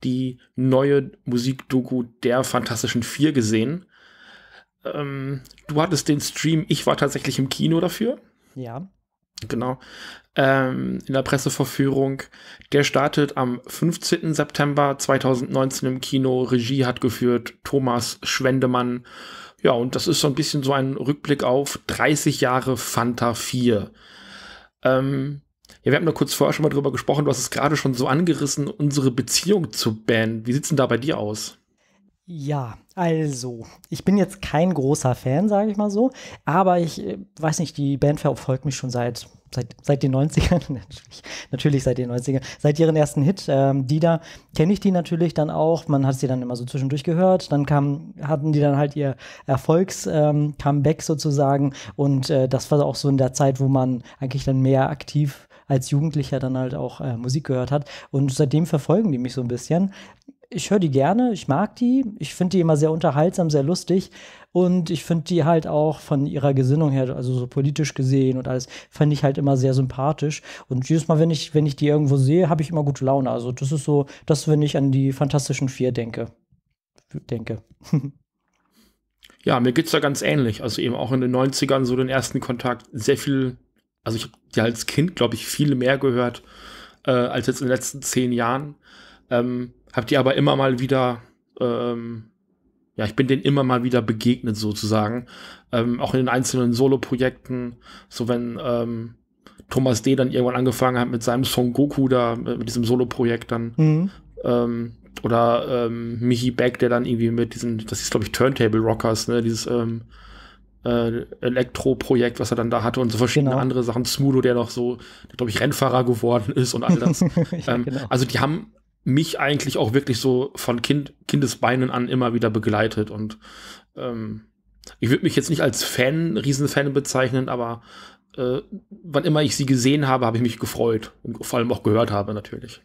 [SPEAKER 5] die neue Musikdoku der Fantastischen Vier gesehen. Ähm, du hattest den Stream, ich war tatsächlich im Kino dafür.
[SPEAKER 6] Ja.
[SPEAKER 5] Genau. Ähm, in der Presseverführung. Der startet am 15. September 2019 im Kino. Regie hat geführt Thomas Schwendemann. Ja, und das ist so ein bisschen so ein Rückblick auf 30 Jahre Fanta 4. Ähm, ja, wir haben nur kurz vorher schon mal drüber gesprochen, du hast es gerade schon so angerissen, unsere Beziehung zur Band. Wie sieht's denn da bei dir aus?
[SPEAKER 6] Ja, also, ich bin jetzt kein großer Fan, sage ich mal so, aber ich äh, weiß nicht, die Band verfolgt mich schon seit seit, seit den 90ern, natürlich, natürlich seit den 90ern, seit ihren ersten Hit, ähm, die da, kenne ich die natürlich dann auch, man hat sie dann immer so zwischendurch gehört, dann kam, hatten die dann halt ihr Erfolgs-Comeback ähm, sozusagen und äh, das war auch so in der Zeit, wo man eigentlich dann mehr aktiv als Jugendlicher dann halt auch äh, Musik gehört hat und seitdem verfolgen die mich so ein bisschen ich höre die gerne, ich mag die, ich finde die immer sehr unterhaltsam, sehr lustig und ich finde die halt auch von ihrer Gesinnung her, also so politisch gesehen und alles, fand ich halt immer sehr sympathisch und jedes Mal, wenn ich, wenn ich die irgendwo sehe, habe ich immer gute Laune. Also das ist so, das, wenn ich an die Fantastischen Vier denke. denke.
[SPEAKER 5] ja, mir geht es da ganz ähnlich. Also eben auch in den 90ern so den ersten Kontakt sehr viel, also ich habe die als Kind, glaube ich, viel mehr gehört äh, als jetzt in den letzten zehn Jahren. Ähm, hab die aber immer mal wieder, ähm, ja, ich bin denen immer mal wieder begegnet sozusagen. Ähm, auch in den einzelnen Solo-Projekten, so wenn ähm, Thomas D. dann irgendwann angefangen hat mit seinem Song Goku da, mit diesem Solo-Projekt dann. Mhm. Ähm, oder ähm, Michi Beck, der dann irgendwie mit diesen, das ist glaube ich Turntable Rockers, ne, dieses ähm, äh, Elektro-Projekt, was er dann da hatte und so verschiedene genau. andere Sachen. Smudo, der noch so, glaube ich, Rennfahrer geworden ist und all das. ja, ähm, genau. Also die haben mich eigentlich auch wirklich so von kind, Kindesbeinen an immer wieder begleitet und ähm, ich würde mich jetzt nicht als Fan, Riesenfan bezeichnen, aber äh, wann immer ich sie gesehen habe, habe ich mich gefreut und vor allem auch gehört habe natürlich.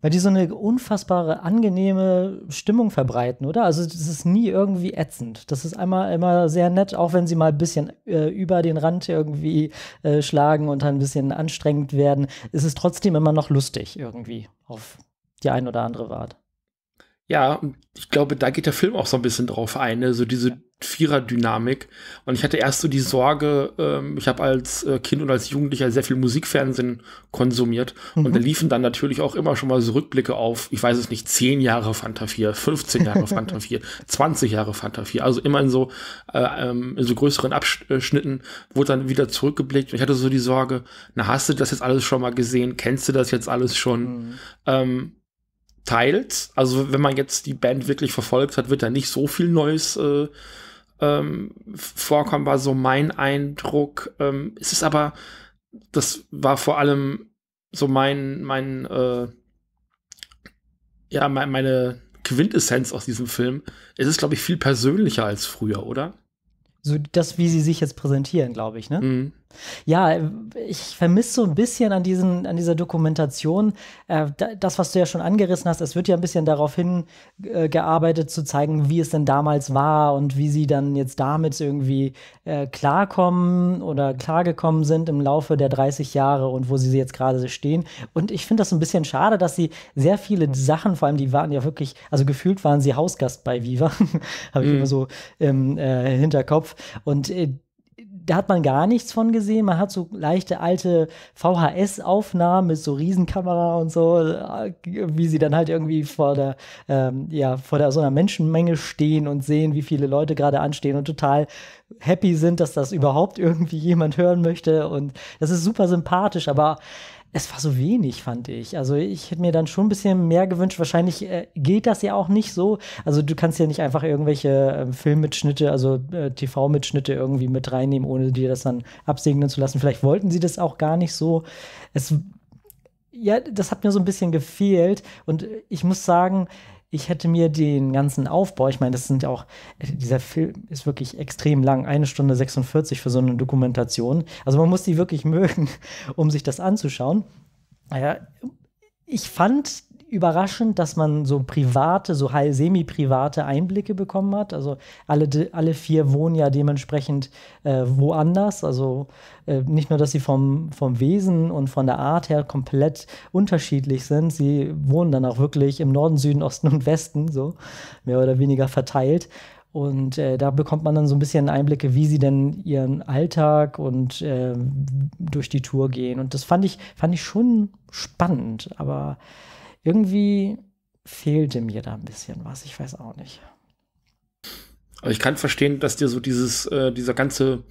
[SPEAKER 6] Weil die so eine unfassbare, angenehme Stimmung verbreiten, oder? Also das ist nie irgendwie ätzend. Das ist einmal immer sehr nett, auch wenn sie mal ein bisschen äh, über den Rand irgendwie äh, schlagen und dann ein bisschen anstrengend werden, ist es trotzdem immer noch lustig irgendwie auf die ein oder andere Art.
[SPEAKER 5] Ja, ich glaube, da geht der Film auch so ein bisschen drauf ein, ne? so diese Vierer-Dynamik. Und ich hatte erst so die Sorge, ähm, ich habe als äh, Kind und als Jugendlicher sehr viel Musikfernsehen konsumiert. Mhm. Und da liefen dann natürlich auch immer schon mal so Rückblicke auf, ich weiß es nicht, 10 Jahre Fanta 4, 15 Jahre Fanta 4, 20 Jahre Fanta 4. Also immer in so, äh, ähm, in so größeren Abschnitten wurde dann wieder zurückgeblickt. Und ich hatte so die Sorge, na, hast du das jetzt alles schon mal gesehen? Kennst du das jetzt alles schon? Mhm. Ähm, teils. Also wenn man jetzt die Band wirklich verfolgt hat, wird da nicht so viel Neues äh, ähm, vorkommen, war so mein Eindruck. Ähm, es ist aber, das war vor allem so mein, mein, äh, ja, mein, meine Quintessenz aus diesem Film. Es ist, glaube ich, viel persönlicher als früher, oder?
[SPEAKER 6] So das, wie sie sich jetzt präsentieren, glaube ich, ne? Mhm. Ja, ich vermisse so ein bisschen an, diesen, an dieser Dokumentation äh, das, was du ja schon angerissen hast. Es wird ja ein bisschen darauf hingearbeitet, äh, zu zeigen, wie es denn damals war und wie sie dann jetzt damit irgendwie äh, klarkommen oder klargekommen sind im Laufe der 30 Jahre und wo sie jetzt gerade stehen. Und ich finde das ein bisschen schade, dass sie sehr viele Sachen, vor allem die waren ja wirklich, also gefühlt waren sie Hausgast bei Viva, habe ich mhm. immer so im äh, Hinterkopf. Und äh, da hat man gar nichts von gesehen. Man hat so leichte alte VHS-Aufnahmen mit so Riesenkamera und so, wie sie dann halt irgendwie vor der, ähm, ja, vor der so einer Menschenmenge stehen und sehen, wie viele Leute gerade anstehen und total happy sind, dass das überhaupt irgendwie jemand hören möchte. Und das ist super sympathisch, aber es war so wenig, fand ich. Also ich hätte mir dann schon ein bisschen mehr gewünscht. Wahrscheinlich äh, geht das ja auch nicht so. Also du kannst ja nicht einfach irgendwelche äh, Filmmitschnitte, also äh, TV-Mitschnitte irgendwie mit reinnehmen, ohne dir das dann absegnen zu lassen. Vielleicht wollten sie das auch gar nicht so. Es, ja, das hat mir so ein bisschen gefehlt. Und ich muss sagen, ich hätte mir den ganzen Aufbau, ich meine, das sind ja auch, dieser Film ist wirklich extrem lang, eine Stunde 46 für so eine Dokumentation. Also man muss die wirklich mögen, um sich das anzuschauen. Naja, ich fand überraschend, dass man so private, so semi-private Einblicke bekommen hat. Also alle, alle vier wohnen ja dementsprechend äh, woanders. Also äh, nicht nur, dass sie vom, vom Wesen und von der Art her komplett unterschiedlich sind, sie wohnen dann auch wirklich im Norden, Süden, Osten und Westen, so mehr oder weniger verteilt. Und äh, da bekommt man dann so ein bisschen Einblicke, wie sie denn ihren Alltag und äh, durch die Tour gehen. Und das fand ich, fand ich schon spannend, aber irgendwie fehlte mir da ein bisschen was. Ich weiß auch nicht.
[SPEAKER 5] Also ich kann verstehen, dass dir so dieses, äh, dieser ganze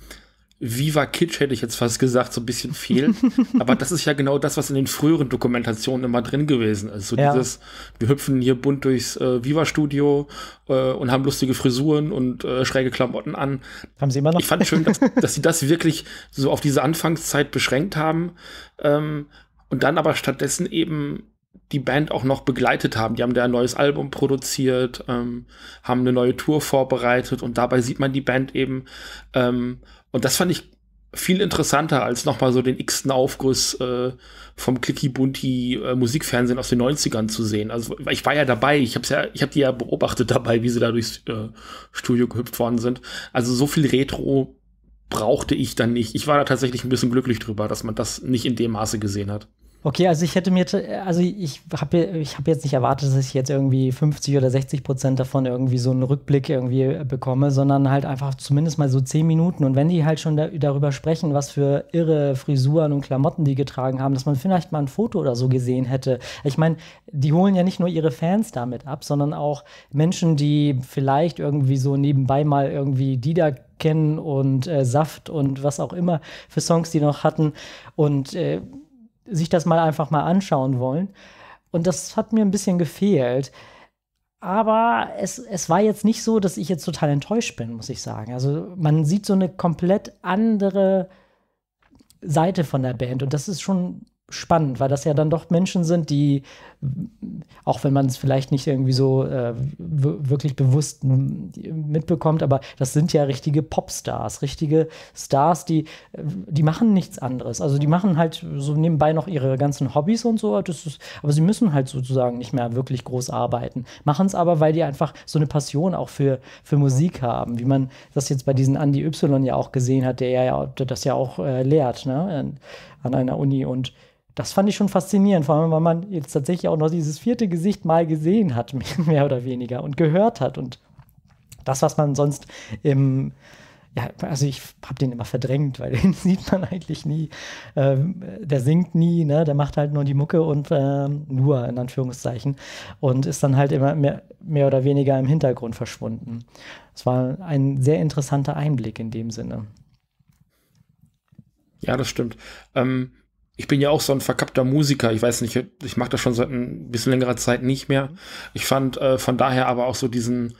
[SPEAKER 5] Viva Kitsch, hätte ich jetzt fast gesagt, so ein bisschen fehlt. Aber das ist ja genau das, was in den früheren Dokumentationen immer drin gewesen ist. So ja. dieses, wir hüpfen hier bunt durchs äh, Viva-Studio äh, und haben lustige Frisuren und äh, schräge Klamotten an.
[SPEAKER 6] Haben sie immer noch?
[SPEAKER 5] Ich fand schön, dass, dass sie das wirklich so auf diese Anfangszeit beschränkt haben. Ähm, und dann aber stattdessen eben die Band auch noch begleitet haben. Die haben da ein neues Album produziert, ähm, haben eine neue Tour vorbereitet und dabei sieht man die Band eben. Ähm, und das fand ich viel interessanter als nochmal so den x-ten Aufguss äh, vom Clicky Bunti äh, Musikfernsehen aus den 90ern zu sehen. Also ich war ja dabei, ich habe ja, ich habe die ja beobachtet dabei, wie sie da durchs äh, Studio gehüpft worden sind. Also so viel Retro brauchte ich dann nicht. Ich war da tatsächlich ein bisschen glücklich drüber, dass man das nicht in dem Maße gesehen hat.
[SPEAKER 6] Okay, also ich hätte mir, also ich habe ich hab jetzt nicht erwartet, dass ich jetzt irgendwie 50 oder 60 Prozent davon irgendwie so einen Rückblick irgendwie bekomme, sondern halt einfach zumindest mal so 10 Minuten. Und wenn die halt schon da, darüber sprechen, was für irre Frisuren und Klamotten die getragen haben, dass man vielleicht mal ein Foto oder so gesehen hätte. Ich meine, die holen ja nicht nur ihre Fans damit ab, sondern auch Menschen, die vielleicht irgendwie so nebenbei mal irgendwie die da kennen und äh, Saft und was auch immer für Songs die noch hatten. Und äh, sich das mal einfach mal anschauen wollen. Und das hat mir ein bisschen gefehlt. aber es, es war jetzt nicht so, dass ich jetzt total enttäuscht bin, muss ich sagen. Also man sieht so eine komplett andere Seite von der Band und das ist schon spannend, weil das ja dann doch Menschen sind, die, auch wenn man es vielleicht nicht irgendwie so äh, wirklich bewusst mitbekommt, aber das sind ja richtige Popstars, richtige Stars, die, die machen nichts anderes. Also die machen halt so nebenbei noch ihre ganzen Hobbys und so, ist, aber sie müssen halt sozusagen nicht mehr wirklich groß arbeiten. Machen es aber, weil die einfach so eine Passion auch für, für Musik haben, wie man das jetzt bei diesen Andy Y ja auch gesehen hat, der ja das ja auch äh, lehrt, ne, an einer Uni und das fand ich schon faszinierend, vor allem, weil man jetzt tatsächlich auch noch dieses vierte Gesicht mal gesehen hat, mehr oder weniger, und gehört hat. Und das, was man sonst im, ja, also ich habe den immer verdrängt, weil den sieht man eigentlich nie. Ähm, der singt nie, ne? der macht halt nur die Mucke und ähm, nur in Anführungszeichen und ist dann halt immer mehr, mehr oder weniger im Hintergrund verschwunden. Es war ein sehr interessanter Einblick in dem Sinne.
[SPEAKER 5] Ja, das stimmt. Ähm, ich bin ja auch so ein verkappter Musiker. Ich weiß nicht, ich mache das schon seit ein bisschen längerer Zeit nicht mehr. Ich fand äh, von daher aber auch so diesen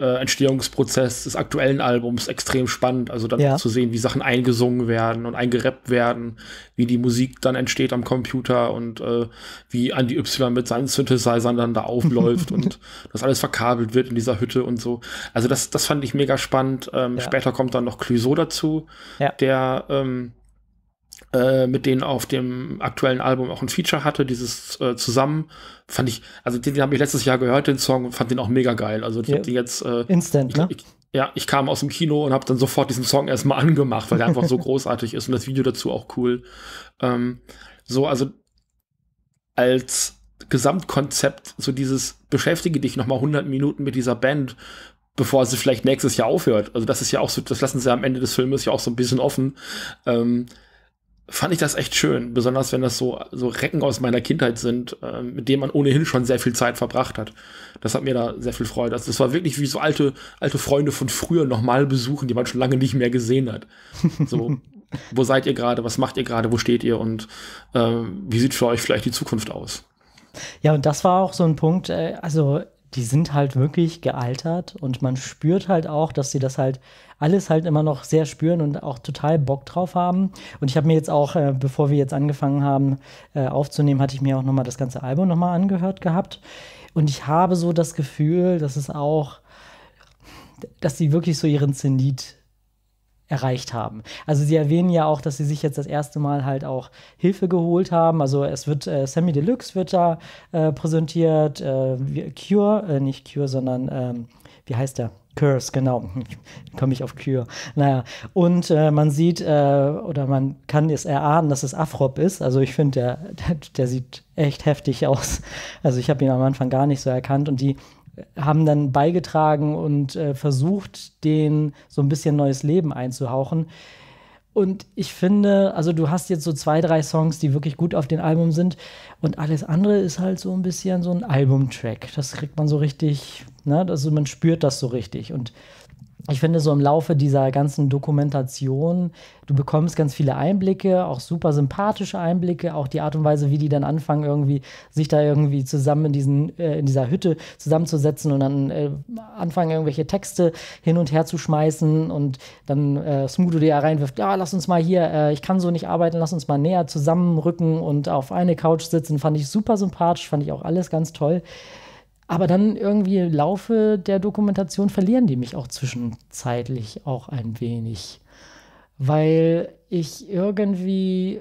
[SPEAKER 5] äh, Entstehungsprozess des aktuellen Albums extrem spannend. Also dann ja. zu sehen, wie Sachen eingesungen werden und eingerappt werden, wie die Musik dann entsteht am Computer und äh, wie Andy Y mit seinen Synthesizern dann da aufläuft und das alles verkabelt wird in dieser Hütte und so. Also das, das fand ich mega spannend. Ähm, ja. Später kommt dann noch Clouseau dazu, ja. der ähm, äh, mit denen auf dem aktuellen Album auch ein Feature hatte, dieses äh, zusammen, fand ich, also den, den habe ich letztes Jahr gehört, den Song, fand den auch mega geil. Also ich ja. den jetzt äh,
[SPEAKER 6] Instant,
[SPEAKER 5] ich,
[SPEAKER 6] ne?
[SPEAKER 5] Ich, ja, ich kam aus dem Kino und habe dann sofort diesen Song erstmal angemacht, weil der einfach so großartig ist und das Video dazu auch cool. Ähm, so, also als Gesamtkonzept, so dieses beschäftige dich noch mal 100 Minuten mit dieser Band, bevor sie vielleicht nächstes Jahr aufhört. Also das ist ja auch so, das lassen sie am Ende des Filmes ja auch so ein bisschen offen. Ähm, fand ich das echt schön, besonders wenn das so, so Recken aus meiner Kindheit sind, äh, mit denen man ohnehin schon sehr viel Zeit verbracht hat. Das hat mir da sehr viel Freude. Also das war wirklich wie so alte, alte Freunde von früher nochmal besuchen, die man schon lange nicht mehr gesehen hat. So, wo seid ihr gerade, was macht ihr gerade, wo steht ihr und äh, wie sieht für euch vielleicht die Zukunft aus?
[SPEAKER 6] Ja, und das war auch so ein Punkt, äh, also die sind halt wirklich gealtert und man spürt halt auch, dass sie das halt alles halt immer noch sehr spüren und auch total Bock drauf haben. Und ich habe mir jetzt auch, äh, bevor wir jetzt angefangen haben äh, aufzunehmen, hatte ich mir auch nochmal das ganze Album nochmal angehört gehabt. Und ich habe so das Gefühl, dass es auch, dass sie wirklich so ihren Zenit erreicht haben. Also sie erwähnen ja auch, dass sie sich jetzt das erste Mal halt auch Hilfe geholt haben. Also es wird äh, Sammy Deluxe wird da äh, präsentiert, äh, Cure, äh, nicht Cure, sondern ähm, wie heißt der? Curse, genau. Komme ich auf Cure. Naja, und äh, man sieht, äh, oder man kann es erahnen, dass es Afrop ist. Also ich finde, der, der, der, sieht echt heftig aus. Also ich habe ihn am Anfang gar nicht so erkannt und die haben dann beigetragen und äh, versucht, den so ein bisschen neues Leben einzuhauchen. Und ich finde, also du hast jetzt so zwei, drei Songs, die wirklich gut auf dem Album sind. Und alles andere ist halt so ein bisschen so ein Albumtrack. Das kriegt man so richtig, ne? Also man spürt das so richtig. Und ich finde, so im Laufe dieser ganzen Dokumentation, du bekommst ganz viele Einblicke, auch super sympathische Einblicke, auch die Art und Weise, wie die dann anfangen, irgendwie sich da irgendwie zusammen in, diesen, äh, in dieser Hütte zusammenzusetzen und dann äh, anfangen, irgendwelche Texte hin und her zu schmeißen und dann äh, Smudo dir reinwirft, ja, lass uns mal hier, äh, ich kann so nicht arbeiten, lass uns mal näher zusammenrücken und auf eine Couch sitzen, fand ich super sympathisch, fand ich auch alles ganz toll. Aber dann irgendwie im Laufe der Dokumentation verlieren die mich auch zwischenzeitlich auch ein wenig. Weil ich irgendwie.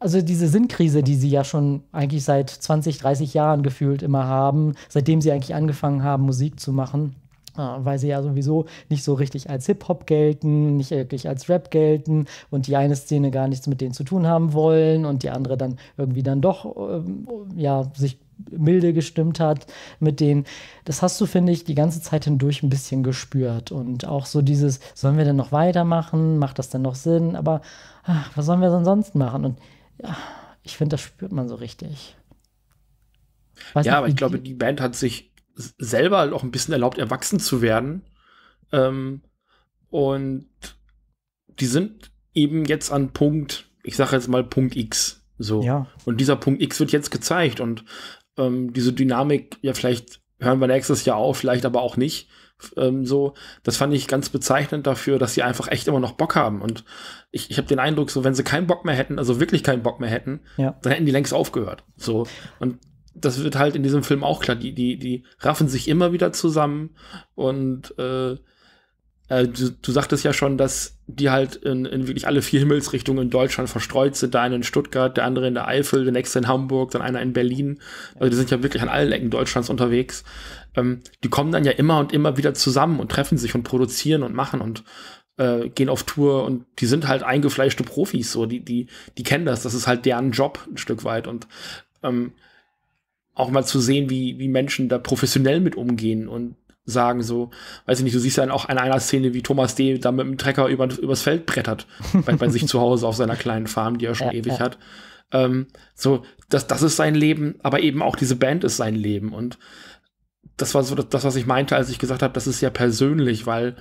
[SPEAKER 6] Also diese Sinnkrise, die sie ja schon eigentlich seit 20, 30 Jahren gefühlt immer haben, seitdem sie eigentlich angefangen haben, Musik zu machen, weil sie ja sowieso nicht so richtig als Hip-Hop gelten, nicht wirklich als Rap gelten und die eine Szene gar nichts mit denen zu tun haben wollen und die andere dann irgendwie dann doch ähm, ja sich milde gestimmt hat mit denen. Das hast du, finde ich, die ganze Zeit hindurch ein bisschen gespürt. Und auch so dieses, sollen wir denn noch weitermachen? Macht das denn noch Sinn? Aber ach, was sollen wir denn sonst machen? Und ja, ich finde, das spürt man so richtig.
[SPEAKER 5] Weiß ja, nicht, aber ich glaube, die Band hat sich selber auch ein bisschen erlaubt, erwachsen zu werden. Ähm, und die sind eben jetzt an Punkt, ich sage jetzt mal Punkt X. So. Ja. Und dieser Punkt X wird jetzt gezeigt und ähm, diese Dynamik, ja, vielleicht hören wir nächstes Jahr auf, vielleicht aber auch nicht. Ähm, so, das fand ich ganz bezeichnend dafür, dass sie einfach echt immer noch Bock haben. Und ich, ich habe den Eindruck, so wenn sie keinen Bock mehr hätten, also wirklich keinen Bock mehr hätten,
[SPEAKER 6] Ja.
[SPEAKER 5] dann hätten die längst aufgehört. So. Und das wird halt in diesem Film auch klar. Die, die, die raffen sich immer wieder zusammen und äh, äh, du, du sagtest ja schon, dass die halt in, in wirklich alle vier Himmelsrichtungen in Deutschland verstreut sind. Der eine in Stuttgart, der andere in der Eifel, der nächste in Hamburg, dann einer in Berlin. Also die sind ja wirklich an allen Ecken Deutschlands unterwegs. Ähm, die kommen dann ja immer und immer wieder zusammen und treffen sich und produzieren und machen und äh, gehen auf Tour und die sind halt eingefleischte Profis, so die, die, die kennen das. Das ist halt deren Job ein Stück weit. Und ähm, auch mal zu sehen, wie, wie Menschen da professionell mit umgehen und sagen so, weiß ich nicht, du siehst ja dann auch in einer Szene, wie Thomas D. da mit dem Trecker über, übers Feld brettert, bei, bei sich zu Hause auf seiner kleinen Farm, die er schon
[SPEAKER 6] Ja,
[SPEAKER 5] ewig
[SPEAKER 6] ja.
[SPEAKER 5] hat. Ähm, so, das, das ist sein Leben, aber eben auch diese Band ist sein Leben und das war so das was ich meinte, als ich gesagt habe, das ist ja persönlich, weil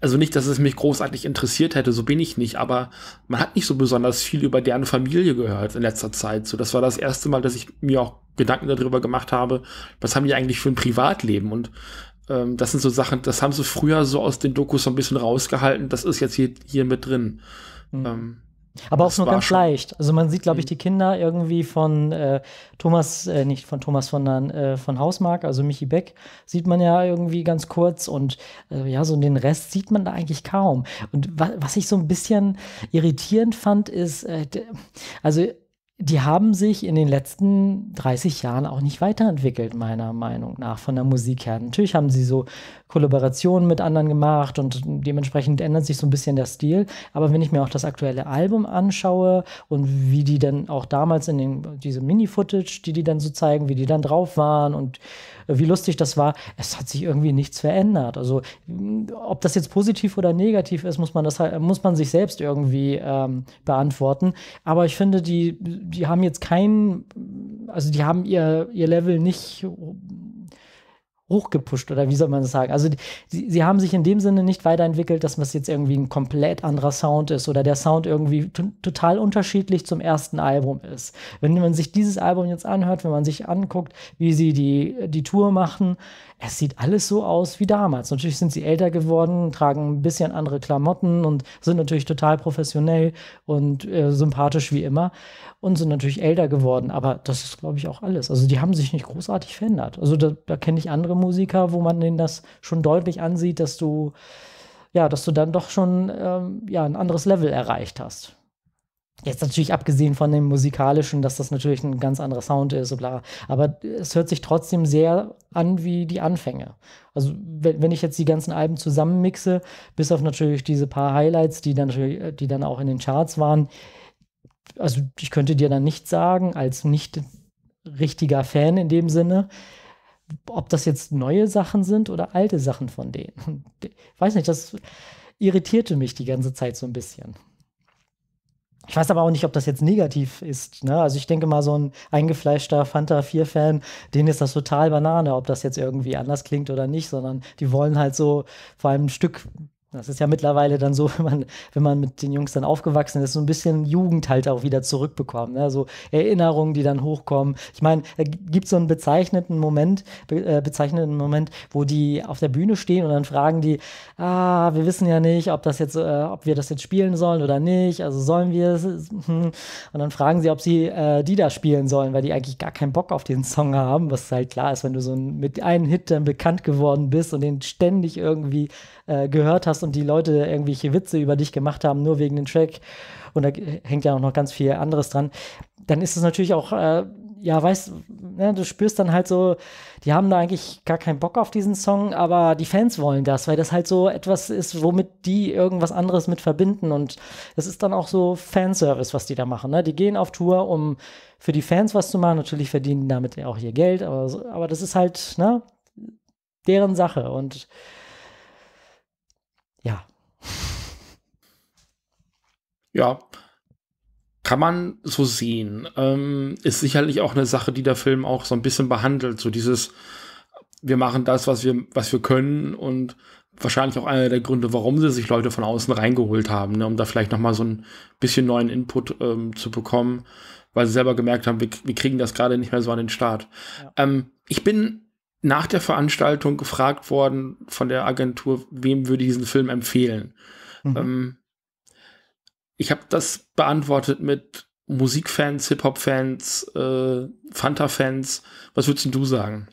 [SPEAKER 5] also nicht, dass es mich großartig interessiert hätte, so bin ich nicht, aber man hat nicht so besonders viel über deren Familie gehört in letzter Zeit. So, das war das erste Mal, dass ich mir auch Gedanken darüber gemacht habe, was haben die eigentlich für ein Privatleben und ähm, das sind so Sachen, das haben sie früher so aus den Dokus so ein bisschen rausgehalten, das ist jetzt hier, hier mit drin.
[SPEAKER 6] Mhm.
[SPEAKER 5] Ähm,
[SPEAKER 6] Aber auch
[SPEAKER 5] Das
[SPEAKER 6] nur
[SPEAKER 5] war
[SPEAKER 6] ganz
[SPEAKER 5] schon-
[SPEAKER 6] leicht. Also man sieht, glaube ich, die Kinder irgendwie von äh, Thomas, äh, nicht von Thomas, sondern äh, von Hausmark, also Michi Beck, sieht man ja irgendwie ganz kurz und äh, ja, so den Rest sieht man da eigentlich kaum. Und wa was ich so ein bisschen irritierend fand, ist, äh, also die haben sich in den letzten 30 Jahren auch nicht weiterentwickelt, meiner Meinung nach, von der Musik her. Natürlich haben sie so Kollaborationen mit anderen gemacht und dementsprechend ändert sich so ein bisschen der Stil. Aber wenn ich mir auch das aktuelle Album anschaue und wie die dann auch damals in den, diese Mini-Footage, die die dann so zeigen, wie die dann drauf waren und äh, wie lustig das war, es hat sich irgendwie nichts verändert. Also ob das jetzt positiv oder negativ ist, muss man das halt, muss man sich selbst irgendwie ähm, beantworten. Aber ich finde, die, die haben jetzt kein, also die haben ihr, ihr Level nicht hochgepusht oder wie soll man das sagen? Also sie, sie haben sich in dem Sinne nicht weiterentwickelt, dass das jetzt irgendwie ein komplett anderer Sound ist oder der Sound irgendwie total unterschiedlich zum ersten Album ist. Wenn man sich dieses Album jetzt anhört, wenn man sich anguckt, wie sie die, die Tour machen, es sieht alles so aus wie damals. Natürlich sind sie älter geworden, tragen ein bisschen andere Klamotten und sind natürlich total professionell und äh, sympathisch wie immer und sind natürlich älter geworden. Aber das ist, glaube ich, auch alles. Also die haben sich nicht großartig verändert. Also da, da kenne ich andere Musiker, wo man denen das schon deutlich ansieht, dass du ja, dass du dann doch schon ähm, ja, ein anderes Level erreicht hast. Jetzt natürlich abgesehen von dem musikalischen, dass das natürlich ein ganz anderer Sound ist, und bla. aber es hört sich trotzdem sehr an wie die Anfänge. Also wenn, wenn ich jetzt die ganzen Alben zusammenmixe, bis auf natürlich diese paar Highlights, die dann natürlich, die dann auch in den Charts waren, also ich könnte dir dann nicht sagen, als nicht richtiger Fan in dem Sinne, ob das jetzt neue Sachen sind oder alte Sachen von denen. Ich weiß nicht, das irritierte mich die ganze Zeit so ein bisschen. Ich weiß aber auch nicht, ob das jetzt negativ ist. Ne? Also ich denke mal, so ein eingefleischter Fanta 4-Fan, denen ist das total Banane, ob das jetzt irgendwie anders klingt oder nicht, sondern die wollen halt so vor allem ein Stück. Das ist ja mittlerweile dann so, wenn man, wenn man mit den Jungs dann aufgewachsen ist, so ein bisschen Jugend halt auch wieder zurückbekommen. Ne? So Erinnerungen, die dann hochkommen. Ich meine, da gibt so einen bezeichneten Moment, äh, bezeichneten Moment, wo die auf der Bühne stehen und dann fragen die, ah, wir wissen ja nicht, ob das jetzt, äh, ob wir das jetzt spielen sollen oder nicht. Also sollen wir es? Hm. Und dann fragen sie, ob sie äh, die da spielen sollen, weil die eigentlich gar keinen Bock auf den Song haben, was halt klar ist, wenn du so mit einem Hit dann bekannt geworden bist und den ständig irgendwie äh, gehört hast und die Leute irgendwelche Witze über dich gemacht haben, nur wegen dem Track. Und da hängt ja auch noch ganz viel anderes dran. Dann ist es natürlich auch, äh, ja, weißt ne, du, spürst dann halt so, die haben da eigentlich gar keinen Bock auf diesen Song, aber die Fans wollen das, weil das halt so etwas ist, womit die irgendwas anderes mit verbinden. Und das ist dann auch so Fanservice, was die da machen. Ne? Die gehen auf Tour, um für die Fans was zu machen. Natürlich verdienen die damit auch ihr Geld, aber, aber das ist halt, ne, deren Sache. Und ja,
[SPEAKER 5] Ja, kann man so sehen. Ähm, ist sicherlich auch eine Sache, die der Film auch so ein bisschen behandelt. So dieses, wir machen das, was wir, was wir können und wahrscheinlich auch einer der Gründe, warum sie sich Leute von außen reingeholt haben, ne, um da vielleicht noch mal so ein bisschen neuen Input ähm, zu bekommen. weil sie selber gemerkt haben, wir, wir kriegen das gerade nicht mehr so an den Start. Ja. Ähm, ich bin nach der Veranstaltung gefragt worden von der Agentur, wem würde diesen Film empfehlen. Mhm. Ähm, ich habe das beantwortet mit Musikfans, Hip-Hop-Fans, äh, Fanta-Fans. Was würdest du sagen?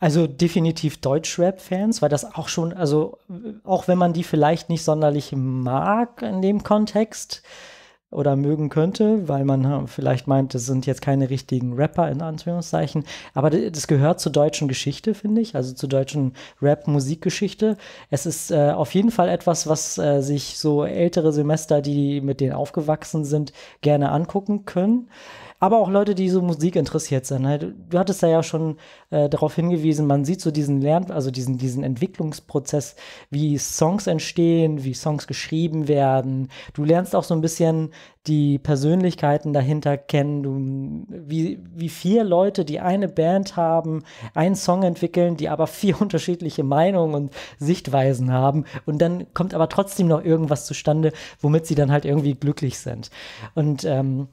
[SPEAKER 6] Also definitiv Deutschrap-Fans, weil das auch schon, also auch wenn man die vielleicht nicht sonderlich mag in dem Kontext, oder mögen könnte, weil man vielleicht meint, das sind jetzt keine richtigen Rapper in Anführungszeichen. Aber das gehört zur deutschen Geschichte, finde ich, also zur deutschen Rap-Musikgeschichte. Es ist äh, auf jeden Fall etwas, was äh, sich so ältere Semester, die mit denen aufgewachsen sind, gerne angucken können aber auch Leute, die so Musik interessiert sind. Halt, du hattest da ja schon äh, darauf hingewiesen, man sieht so diesen Lern, also diesen, diesen Entwicklungsprozess, wie Songs entstehen, wie Songs geschrieben werden. Du lernst auch so ein bisschen die Persönlichkeiten dahinter kennen, du, wie, wie vier Leute, die eine Band haben, einen Song entwickeln, die aber vier unterschiedliche Meinungen und Sichtweisen haben und dann kommt aber trotzdem noch irgendwas zustande, womit sie dann halt irgendwie glücklich sind. Und ähm,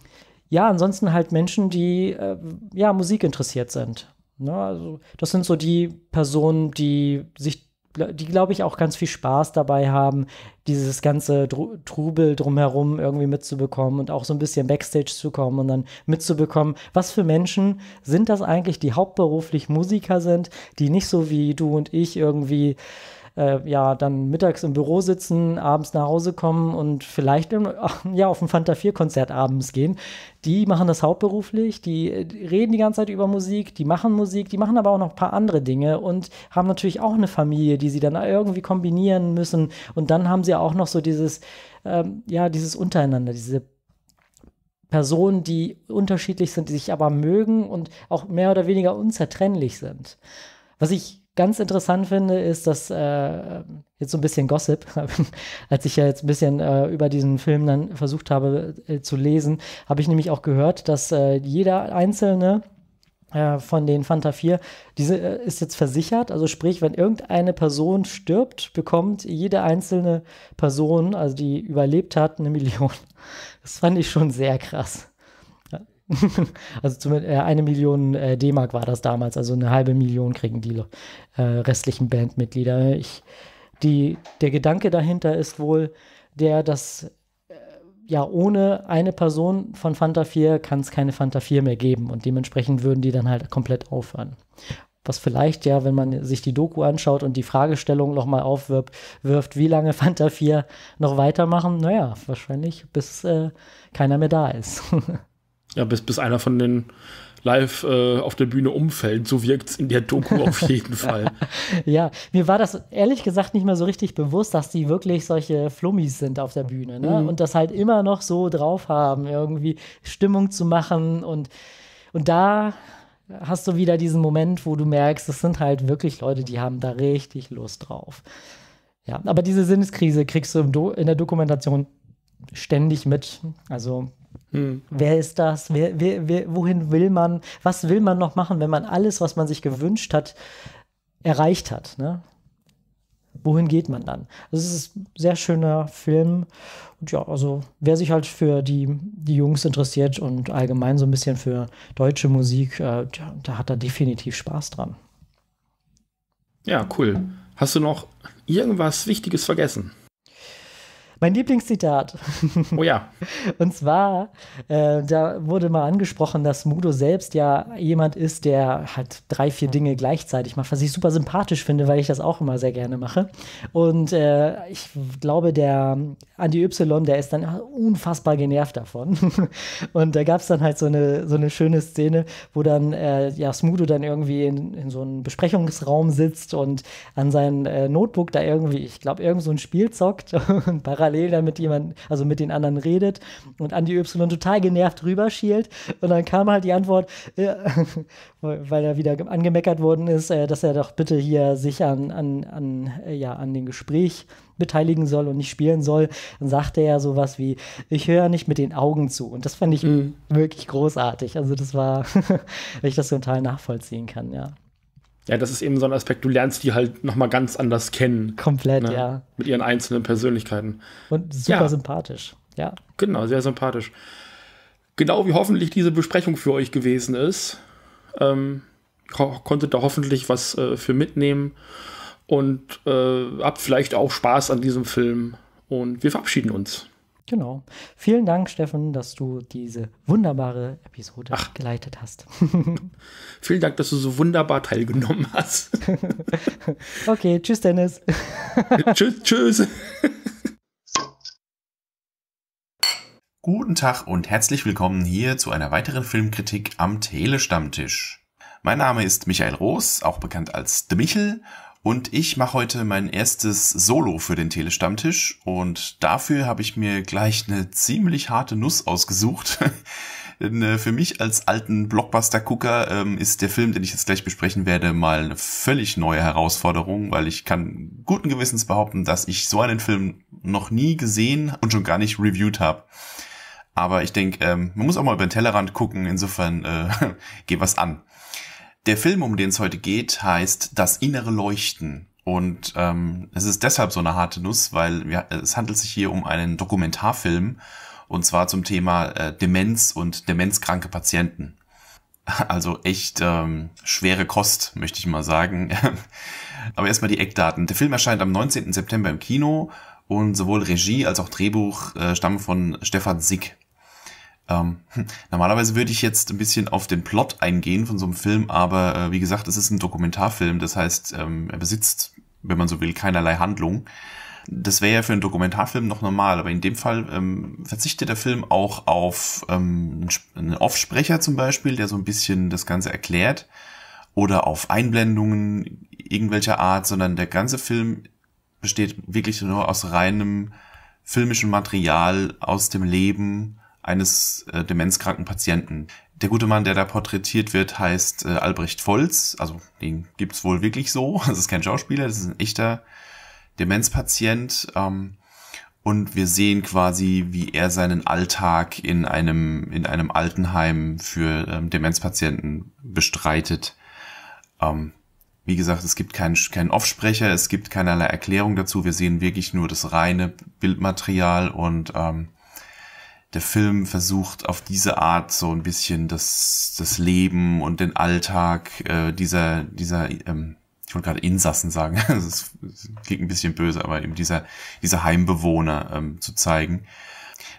[SPEAKER 6] ja, ansonsten halt Menschen, die äh, ja Musik interessiert sind. Ne? Also das sind so die Personen, die sich, die glaube ich auch ganz viel Spaß dabei haben, dieses ganze Dr Trubel drumherum irgendwie mitzubekommen und auch so ein bisschen Backstage zu kommen und dann mitzubekommen, was für Menschen sind das eigentlich, die hauptberuflich Musiker sind, die nicht so wie du und ich irgendwie äh, ja dann mittags im Büro sitzen, abends nach Hause kommen und vielleicht im, ja, auf ein Fanta 4 Konzert abends gehen. Die machen das hauptberuflich, die reden die ganze Zeit über Musik, die machen Musik, die machen aber auch noch ein paar andere Dinge und haben natürlich auch eine Familie, die sie dann irgendwie kombinieren müssen. Und dann haben sie auch noch so dieses, ähm, ja, dieses Untereinander, diese Personen, die unterschiedlich sind, die sich aber mögen und auch mehr oder weniger unzertrennlich sind. Was ich ganz interessant finde, ist, dass äh, jetzt so ein bisschen Gossip, als ich ja jetzt ein bisschen äh, über diesen Film dann versucht habe äh, zu lesen, habe ich nämlich auch gehört, dass äh, jeder einzelne äh, von den Fanta 4, diese äh, ist jetzt versichert, also sprich, wenn irgendeine Person stirbt, bekommt jede einzelne Person, also die überlebt hat, eine Million. Das fand ich schon sehr krass. also zumindest äh, eine Million äh, D-Mark war das damals, also eine halbe Million kriegen die äh, restlichen Bandmitglieder. Ich, die, der Gedanke dahinter ist wohl der, dass äh, ja ohne eine Person von Fanta 4 kann es keine Fanta 4 mehr geben und dementsprechend würden die dann halt komplett aufhören. Was vielleicht ja, wenn man sich die Doku anschaut und die Fragestellung nochmal aufwirft, wirft, wie lange Fanta 4 noch weitermachen, naja, wahrscheinlich bis äh, keiner mehr da ist.
[SPEAKER 5] Ja, bis, bis einer von den live äh, auf der Bühne umfällt. So wirkt es in der Doku auf jeden Fall.
[SPEAKER 6] Ja, mir war das ehrlich gesagt nicht mehr so richtig bewusst, dass die wirklich solche Flummis sind auf der Bühne. Ne? Mhm. Und das halt immer noch so drauf haben, irgendwie Stimmung zu machen. Und, und da hast du wieder diesen Moment, wo du merkst, das sind halt wirklich Leute, die haben da richtig Lust drauf. Ja, aber diese Sinneskrise kriegst du in der Dokumentation ständig mit. Also hm. Wer ist das? Wer, wer, wer, wohin will man? Was will man noch machen, wenn man alles, was man sich gewünscht hat, erreicht hat? Ne? Wohin geht man dann? Das ist ein sehr schöner Film. Und ja, also wer sich halt für die, die Jungs interessiert und allgemein so ein bisschen für deutsche Musik, äh, da hat er definitiv Spaß dran.
[SPEAKER 5] Ja, cool. Hast du noch irgendwas Wichtiges vergessen?
[SPEAKER 6] Mein Lieblingszitat.
[SPEAKER 5] Oh ja.
[SPEAKER 6] Und zwar, äh, da wurde mal angesprochen, dass Mudo selbst ja jemand ist, der halt drei, vier Dinge gleichzeitig macht, was ich super sympathisch finde, weil ich das auch immer sehr gerne mache. Und äh, ich glaube, der Andy Y, der ist dann unfassbar genervt davon. Und da gab es dann halt so eine, so eine schöne Szene, wo dann äh, ja Smudo dann irgendwie in, in so einem Besprechungsraum sitzt und an sein äh, Notebook da irgendwie, ich glaube, irgend so ein Spiel zockt und parallel parallel dann mit jemand, also mit den anderen redet und Andi Y total genervt rüber schielt. Und dann kam halt die Antwort, äh, weil er wieder angemeckert worden ist, äh, dass er doch bitte hier sich an, an, an, äh, ja, an dem Gespräch beteiligen soll und nicht spielen soll, dann sagte er sowas wie, ich höre nicht mit den Augen zu. Und das fand ich mhm. wirklich großartig. Also das war, wenn ich das total nachvollziehen kann, ja.
[SPEAKER 5] Ja, das ist eben so ein Aspekt, du lernst die halt nochmal ganz anders kennen.
[SPEAKER 6] Komplett, ne? ja.
[SPEAKER 5] Mit ihren einzelnen Persönlichkeiten.
[SPEAKER 6] Und super ja. sympathisch, ja.
[SPEAKER 5] Genau, sehr sympathisch. genau wie hoffentlich diese Besprechung für euch gewesen ist. Ähm, konntet da hoffentlich was äh, für mitnehmen und äh, habt vielleicht auch Spaß an diesem Film. Und wir verabschieden uns.
[SPEAKER 6] Genau. Vielen Dank, Steffen, dass du diese wunderbare Episode Ach. geleitet hast.
[SPEAKER 5] Vielen Dank, dass du so wunderbar teilgenommen hast.
[SPEAKER 6] okay, tschüss, Dennis.
[SPEAKER 5] tschüss, tschüss.
[SPEAKER 7] Guten Tag und herzlich willkommen hier zu einer weiteren Filmkritik am Telestammtisch. Mein Name ist Michael Roos, auch bekannt als The Michel und ich mache heute mein erstes Solo für den Telestammtisch und dafür habe ich mir gleich eine ziemlich harte Nuss ausgesucht. Denn äh, für mich als alten Blockbuster-Gucker ähm, ist der Film, den ich jetzt gleich besprechen werde, mal eine völlig neue Herausforderung, weil ich kann guten Gewissens behaupten, dass ich so einen Film noch nie gesehen und schon gar nicht reviewed habe. Aber ich denke, ähm, man muss auch mal über den Tellerrand gucken, insofern äh, geh was an. Der Film, um den es heute geht, heißt Das innere Leuchten. Und ähm, es ist deshalb so eine harte Nuss, weil wir, es handelt sich hier um einen Dokumentarfilm und zwar zum Thema äh, Demenz und demenzkranke Patienten. Also echt ähm, schwere Kost, möchte ich mal sagen. Aber erstmal die Eckdaten. Der Film erscheint am 19. September im Kino und sowohl Regie als auch Drehbuch äh, stammen von Stefan Sick. Ähm, hm, normalerweise würde ich jetzt ein bisschen auf den Plot eingehen von so einem Film, aber äh, wie gesagt, es ist ein Dokumentarfilm, das heißt, ähm, er besitzt, wenn man so will, keinerlei Handlung. Das wäre ja für einen Dokumentarfilm noch normal, aber in dem Fall ähm, verzichtet der Film auch auf ähm, einen Offsprecher zum Beispiel, der so ein bisschen das Ganze erklärt, oder auf Einblendungen irgendwelcher Art, sondern der ganze Film besteht wirklich nur aus reinem filmischen Material aus dem Leben eines äh, demenzkranken Patienten. Der gute Mann, der da porträtiert wird, heißt äh, Albrecht Volz. Also den gibt's wohl wirklich so. Das ist kein Schauspieler, das ist ein echter Demenzpatient. Ähm, und wir sehen quasi, wie er seinen Alltag in einem, in einem Altenheim für ähm, Demenzpatienten bestreitet. Ähm, wie gesagt, es gibt keinen, keinen Offsprecher, es gibt keinerlei Erklärung dazu. Wir sehen wirklich nur das reine Bildmaterial und ähm, der Film versucht auf diese Art so ein bisschen das, das Leben und den Alltag äh, dieser, dieser, ähm, ich wollte gerade Insassen sagen, das, klingt ein bisschen böse, aber eben dieser, dieser Heimbewohner ähm, zu zeigen.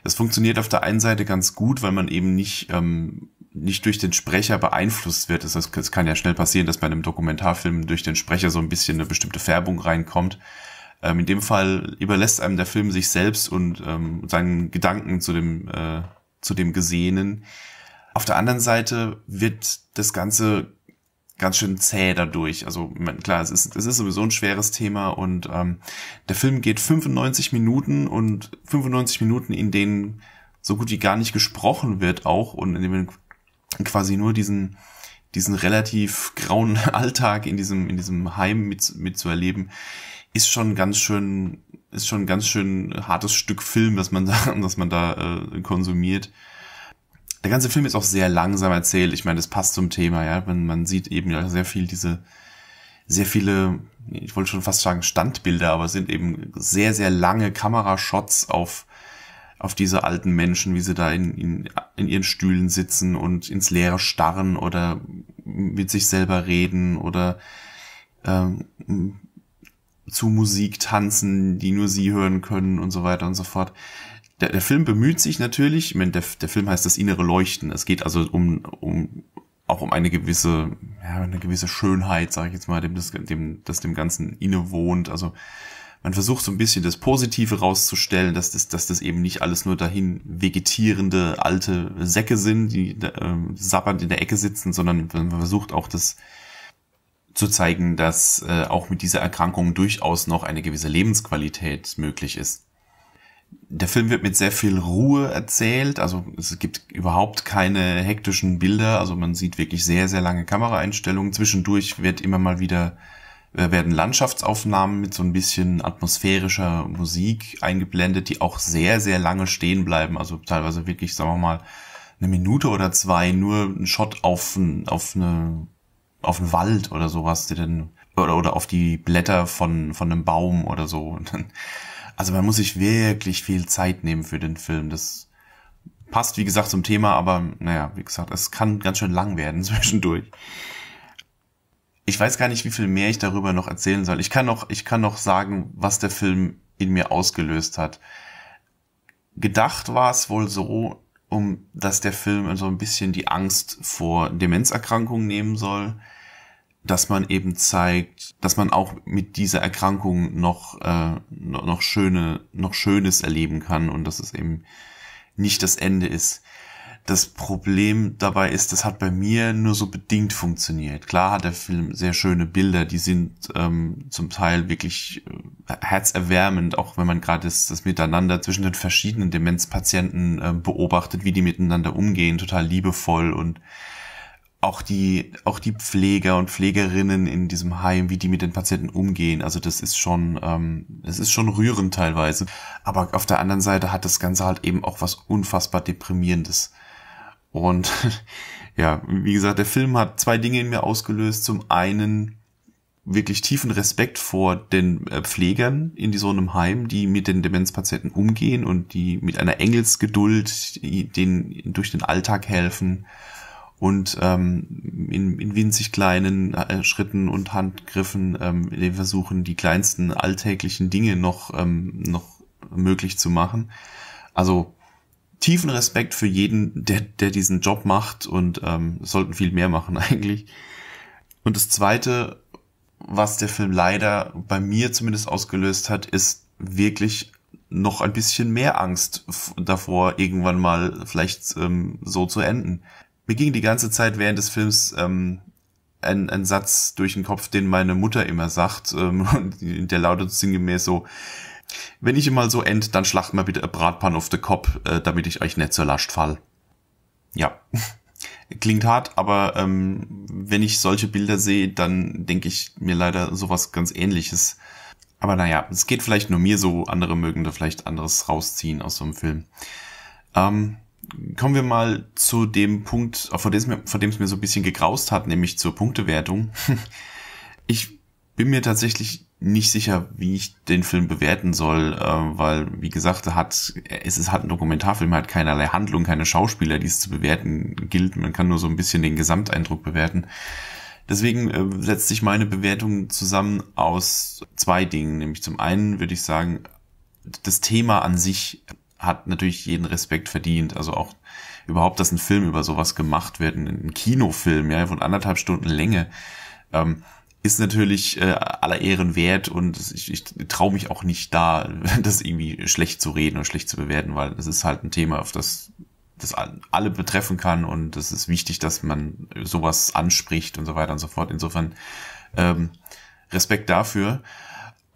[SPEAKER 7] Das funktioniert auf der einen Seite ganz gut, weil man eben nicht, ähm, nicht durch den Sprecher beeinflusst wird. Es kann ja schnell passieren, dass bei einem Dokumentarfilm durch den Sprecher so ein bisschen eine bestimmte Färbung reinkommt. Ähm, in dem Fall überlässt einem der Film sich selbst und ähm, seinen Gedanken zu dem, äh, zu dem Gesehenen. Auf der anderen Seite wird das Ganze ganz schön zäh dadurch. Also klar, es ist, es ist sowieso ein schweres Thema und ähm, der Film geht 95 Minuten und 95 Minuten, in denen so gut wie gar nicht gesprochen wird auch und in dem quasi nur diesen diesen relativ grauen Alltag in diesem in diesem Heim mit mitzuerleben, ist schon ganz schön, ist schon ganz schön hartes Stück Film, das man da, das man da äh, konsumiert. Der ganze Film ist auch sehr langsam erzählt. Ich meine, das passt zum Thema, ja. Man, man sieht eben ja sehr viel diese, sehr viele, ich wollte schon fast sagen Standbilder, aber es sind eben sehr, sehr lange Kamerashots auf, auf diese alten Menschen, wie sie da in, in, in ihren Stühlen sitzen und ins Leere starren oder mit sich selber reden oder ähm, zu Musik tanzen, die nur sie hören können und so weiter und so fort. Der, der Film bemüht sich natürlich, ich meine, der, der Film heißt das innere Leuchten. Es geht also um, um auch um eine gewisse, ja, eine gewisse Schönheit, sage ich jetzt mal, dem das, dem, das dem Ganzen innewohnt. Also man versucht so ein bisschen das Positive rauszustellen, dass das, dass das eben nicht alles nur dahin vegetierende alte Säcke sind, die äh, sappernd in der Ecke sitzen, sondern man versucht auch das zu zeigen, dass äh, auch mit dieser Erkrankung durchaus noch eine gewisse Lebensqualität möglich ist. Der Film wird mit sehr viel Ruhe erzählt, also es gibt überhaupt keine hektischen Bilder, also man sieht wirklich sehr, sehr lange Kameraeinstellungen. Zwischendurch wird immer mal wieder äh, werden Landschaftsaufnahmen mit so ein bisschen atmosphärischer Musik eingeblendet, die auch sehr, sehr lange stehen bleiben, also teilweise wirklich, sagen wir mal, eine Minute oder zwei nur ein Shot auf, auf eine auf einen Wald oder sowas, die dann, oder, oder auf die Blätter von, von einem Baum oder so. Also man muss sich wirklich viel Zeit nehmen für den Film. Das passt, wie gesagt, zum Thema, aber naja, wie gesagt, es kann ganz schön lang werden zwischendurch. Ich weiß gar nicht, wie viel mehr ich darüber noch erzählen soll. Ich kann noch, ich kann noch sagen, was der Film in mir ausgelöst hat. Gedacht war es wohl so, um dass der Film so ein bisschen die Angst vor Demenzerkrankungen nehmen soll, dass man eben zeigt, dass man auch mit dieser Erkrankung noch äh, noch schöne noch Schönes erleben kann und dass es eben nicht das Ende ist. Das Problem dabei ist, das hat bei mir nur so bedingt funktioniert. Klar hat der Film sehr schöne Bilder, die sind ähm, zum Teil wirklich äh, herzerwärmend, auch wenn man gerade das, das Miteinander zwischen den verschiedenen Demenzpatienten äh, beobachtet, wie die miteinander umgehen, total liebevoll und auch die, auch die Pfleger und Pflegerinnen in diesem Heim, wie die mit den Patienten umgehen. Also das ist schon, ähm, es ist schon rührend teilweise. Aber auf der anderen Seite hat das Ganze halt eben auch was unfassbar deprimierendes. Und ja, wie gesagt, der Film hat zwei Dinge in mir ausgelöst. Zum einen wirklich tiefen Respekt vor den äh, Pflegern in so einem Heim, die mit den Demenzpatienten umgehen und die mit einer Engelsgeduld denen durch den Alltag helfen und ähm, in, in winzig kleinen äh, Schritten und Handgriffen ähm, versuchen, die kleinsten alltäglichen Dinge noch, ähm, noch möglich zu machen. Also tiefen Respekt für jeden, der, der diesen Job macht und ähm, sollten viel mehr machen eigentlich. Und das Zweite, was der Film leider bei mir zumindest ausgelöst hat, ist wirklich noch ein bisschen mehr Angst davor, irgendwann mal vielleicht ähm, so zu enden. Mir ging die ganze Zeit während des Films ähm, ein, ein Satz durch den Kopf, den meine Mutter immer sagt, ähm, der lautet sinngemäß so, wenn ich mal so end, dann schlacht mal bitte ein Bratpan auf den Kopf, äh, damit ich euch nicht zur Last fall. Ja, klingt hart, aber ähm, wenn ich solche Bilder sehe, dann denke ich mir leider sowas ganz ähnliches. Aber naja, es geht vielleicht nur mir so, andere mögen da vielleicht anderes rausziehen aus so einem Film. Ähm, kommen wir mal zu dem Punkt, vor dem, es mir, vor dem es mir so ein bisschen gegraust hat, nämlich zur Punktewertung. ich bin mir tatsächlich nicht sicher, wie ich den Film bewerten soll, äh, weil, wie gesagt, hat, es ist halt ein Dokumentarfilm, hat keinerlei Handlung, keine Schauspieler, die es zu bewerten gilt. Man kann nur so ein bisschen den Gesamteindruck bewerten. Deswegen äh, setzt sich meine Bewertung zusammen aus zwei Dingen. Nämlich zum einen würde ich sagen, das Thema an sich hat natürlich jeden Respekt verdient. Also auch überhaupt, dass ein Film über sowas gemacht wird, ein Kinofilm, ja, von anderthalb Stunden Länge. Ähm, ist natürlich äh, aller Ehren wert und ich, ich traue mich auch nicht da, das irgendwie schlecht zu reden und schlecht zu bewerten, weil es ist halt ein Thema, auf das das alle betreffen kann und es ist wichtig, dass man sowas anspricht und so weiter und so fort. Insofern ähm, Respekt dafür.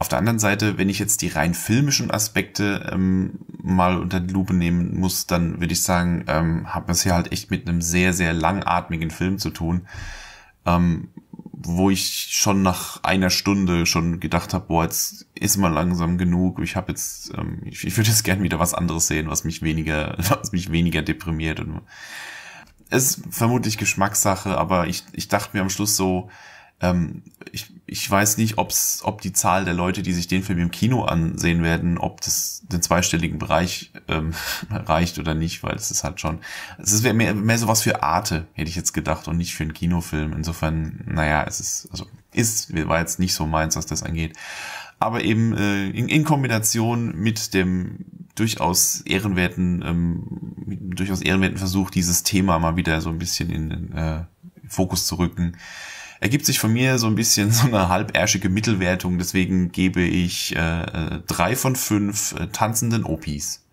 [SPEAKER 7] Auf der anderen Seite, wenn ich jetzt die rein filmischen Aspekte ähm, mal unter die Lupe nehmen muss, dann würde ich sagen, ähm, hat man es hier halt echt mit einem sehr, sehr langatmigen Film zu tun. Ähm, wo ich schon nach einer Stunde schon gedacht habe, boah, jetzt ist mal langsam genug. Ich habe jetzt, ähm, ich, ich würde jetzt gern wieder was anderes sehen, was mich weniger, was mich weniger deprimiert. Und es ist vermutlich Geschmackssache, aber ich, ich dachte mir am Schluss so, ähm, ich, ich weiß nicht, ob's, ob die Zahl der Leute, die sich den Film im Kino ansehen werden, ob das den zweistelligen Bereich ähm, reicht oder nicht, weil es ist halt schon, es ist mehr, mehr sowas für Arte, hätte ich jetzt gedacht, und nicht für einen Kinofilm. Insofern, naja, es ist, also ist, war jetzt nicht so meins, was das angeht. Aber eben äh, in, in Kombination mit dem durchaus ehrenwerten, ähm, durchaus ehrenwerten Versuch, dieses Thema mal wieder so ein bisschen in den äh, Fokus zu rücken, ergibt sich von mir so ein bisschen so eine halbärschige Mittelwertung. Deswegen gebe ich äh, drei von fünf äh, tanzenden Opis.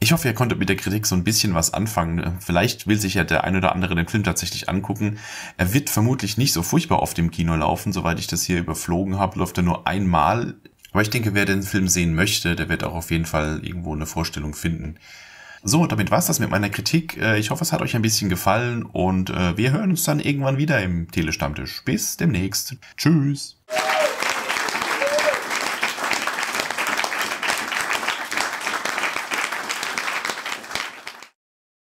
[SPEAKER 7] Ich hoffe, ihr konntet mit der Kritik so ein bisschen was anfangen. Vielleicht will sich ja der ein oder andere den Film tatsächlich angucken. Er wird vermutlich nicht so furchtbar oft im Kino laufen. Soweit ich das hier überflogen habe, läuft er nur einmal. Aber ich denke, wer den Film sehen möchte, der wird auch auf jeden Fall irgendwo eine Vorstellung finden. So, damit war's das mit meiner Kritik. Äh, ich hoffe, es hat euch ein bisschen gefallen und äh, wir hören uns dann irgendwann wieder im Telestammtisch. Bis demnächst. Tschüss.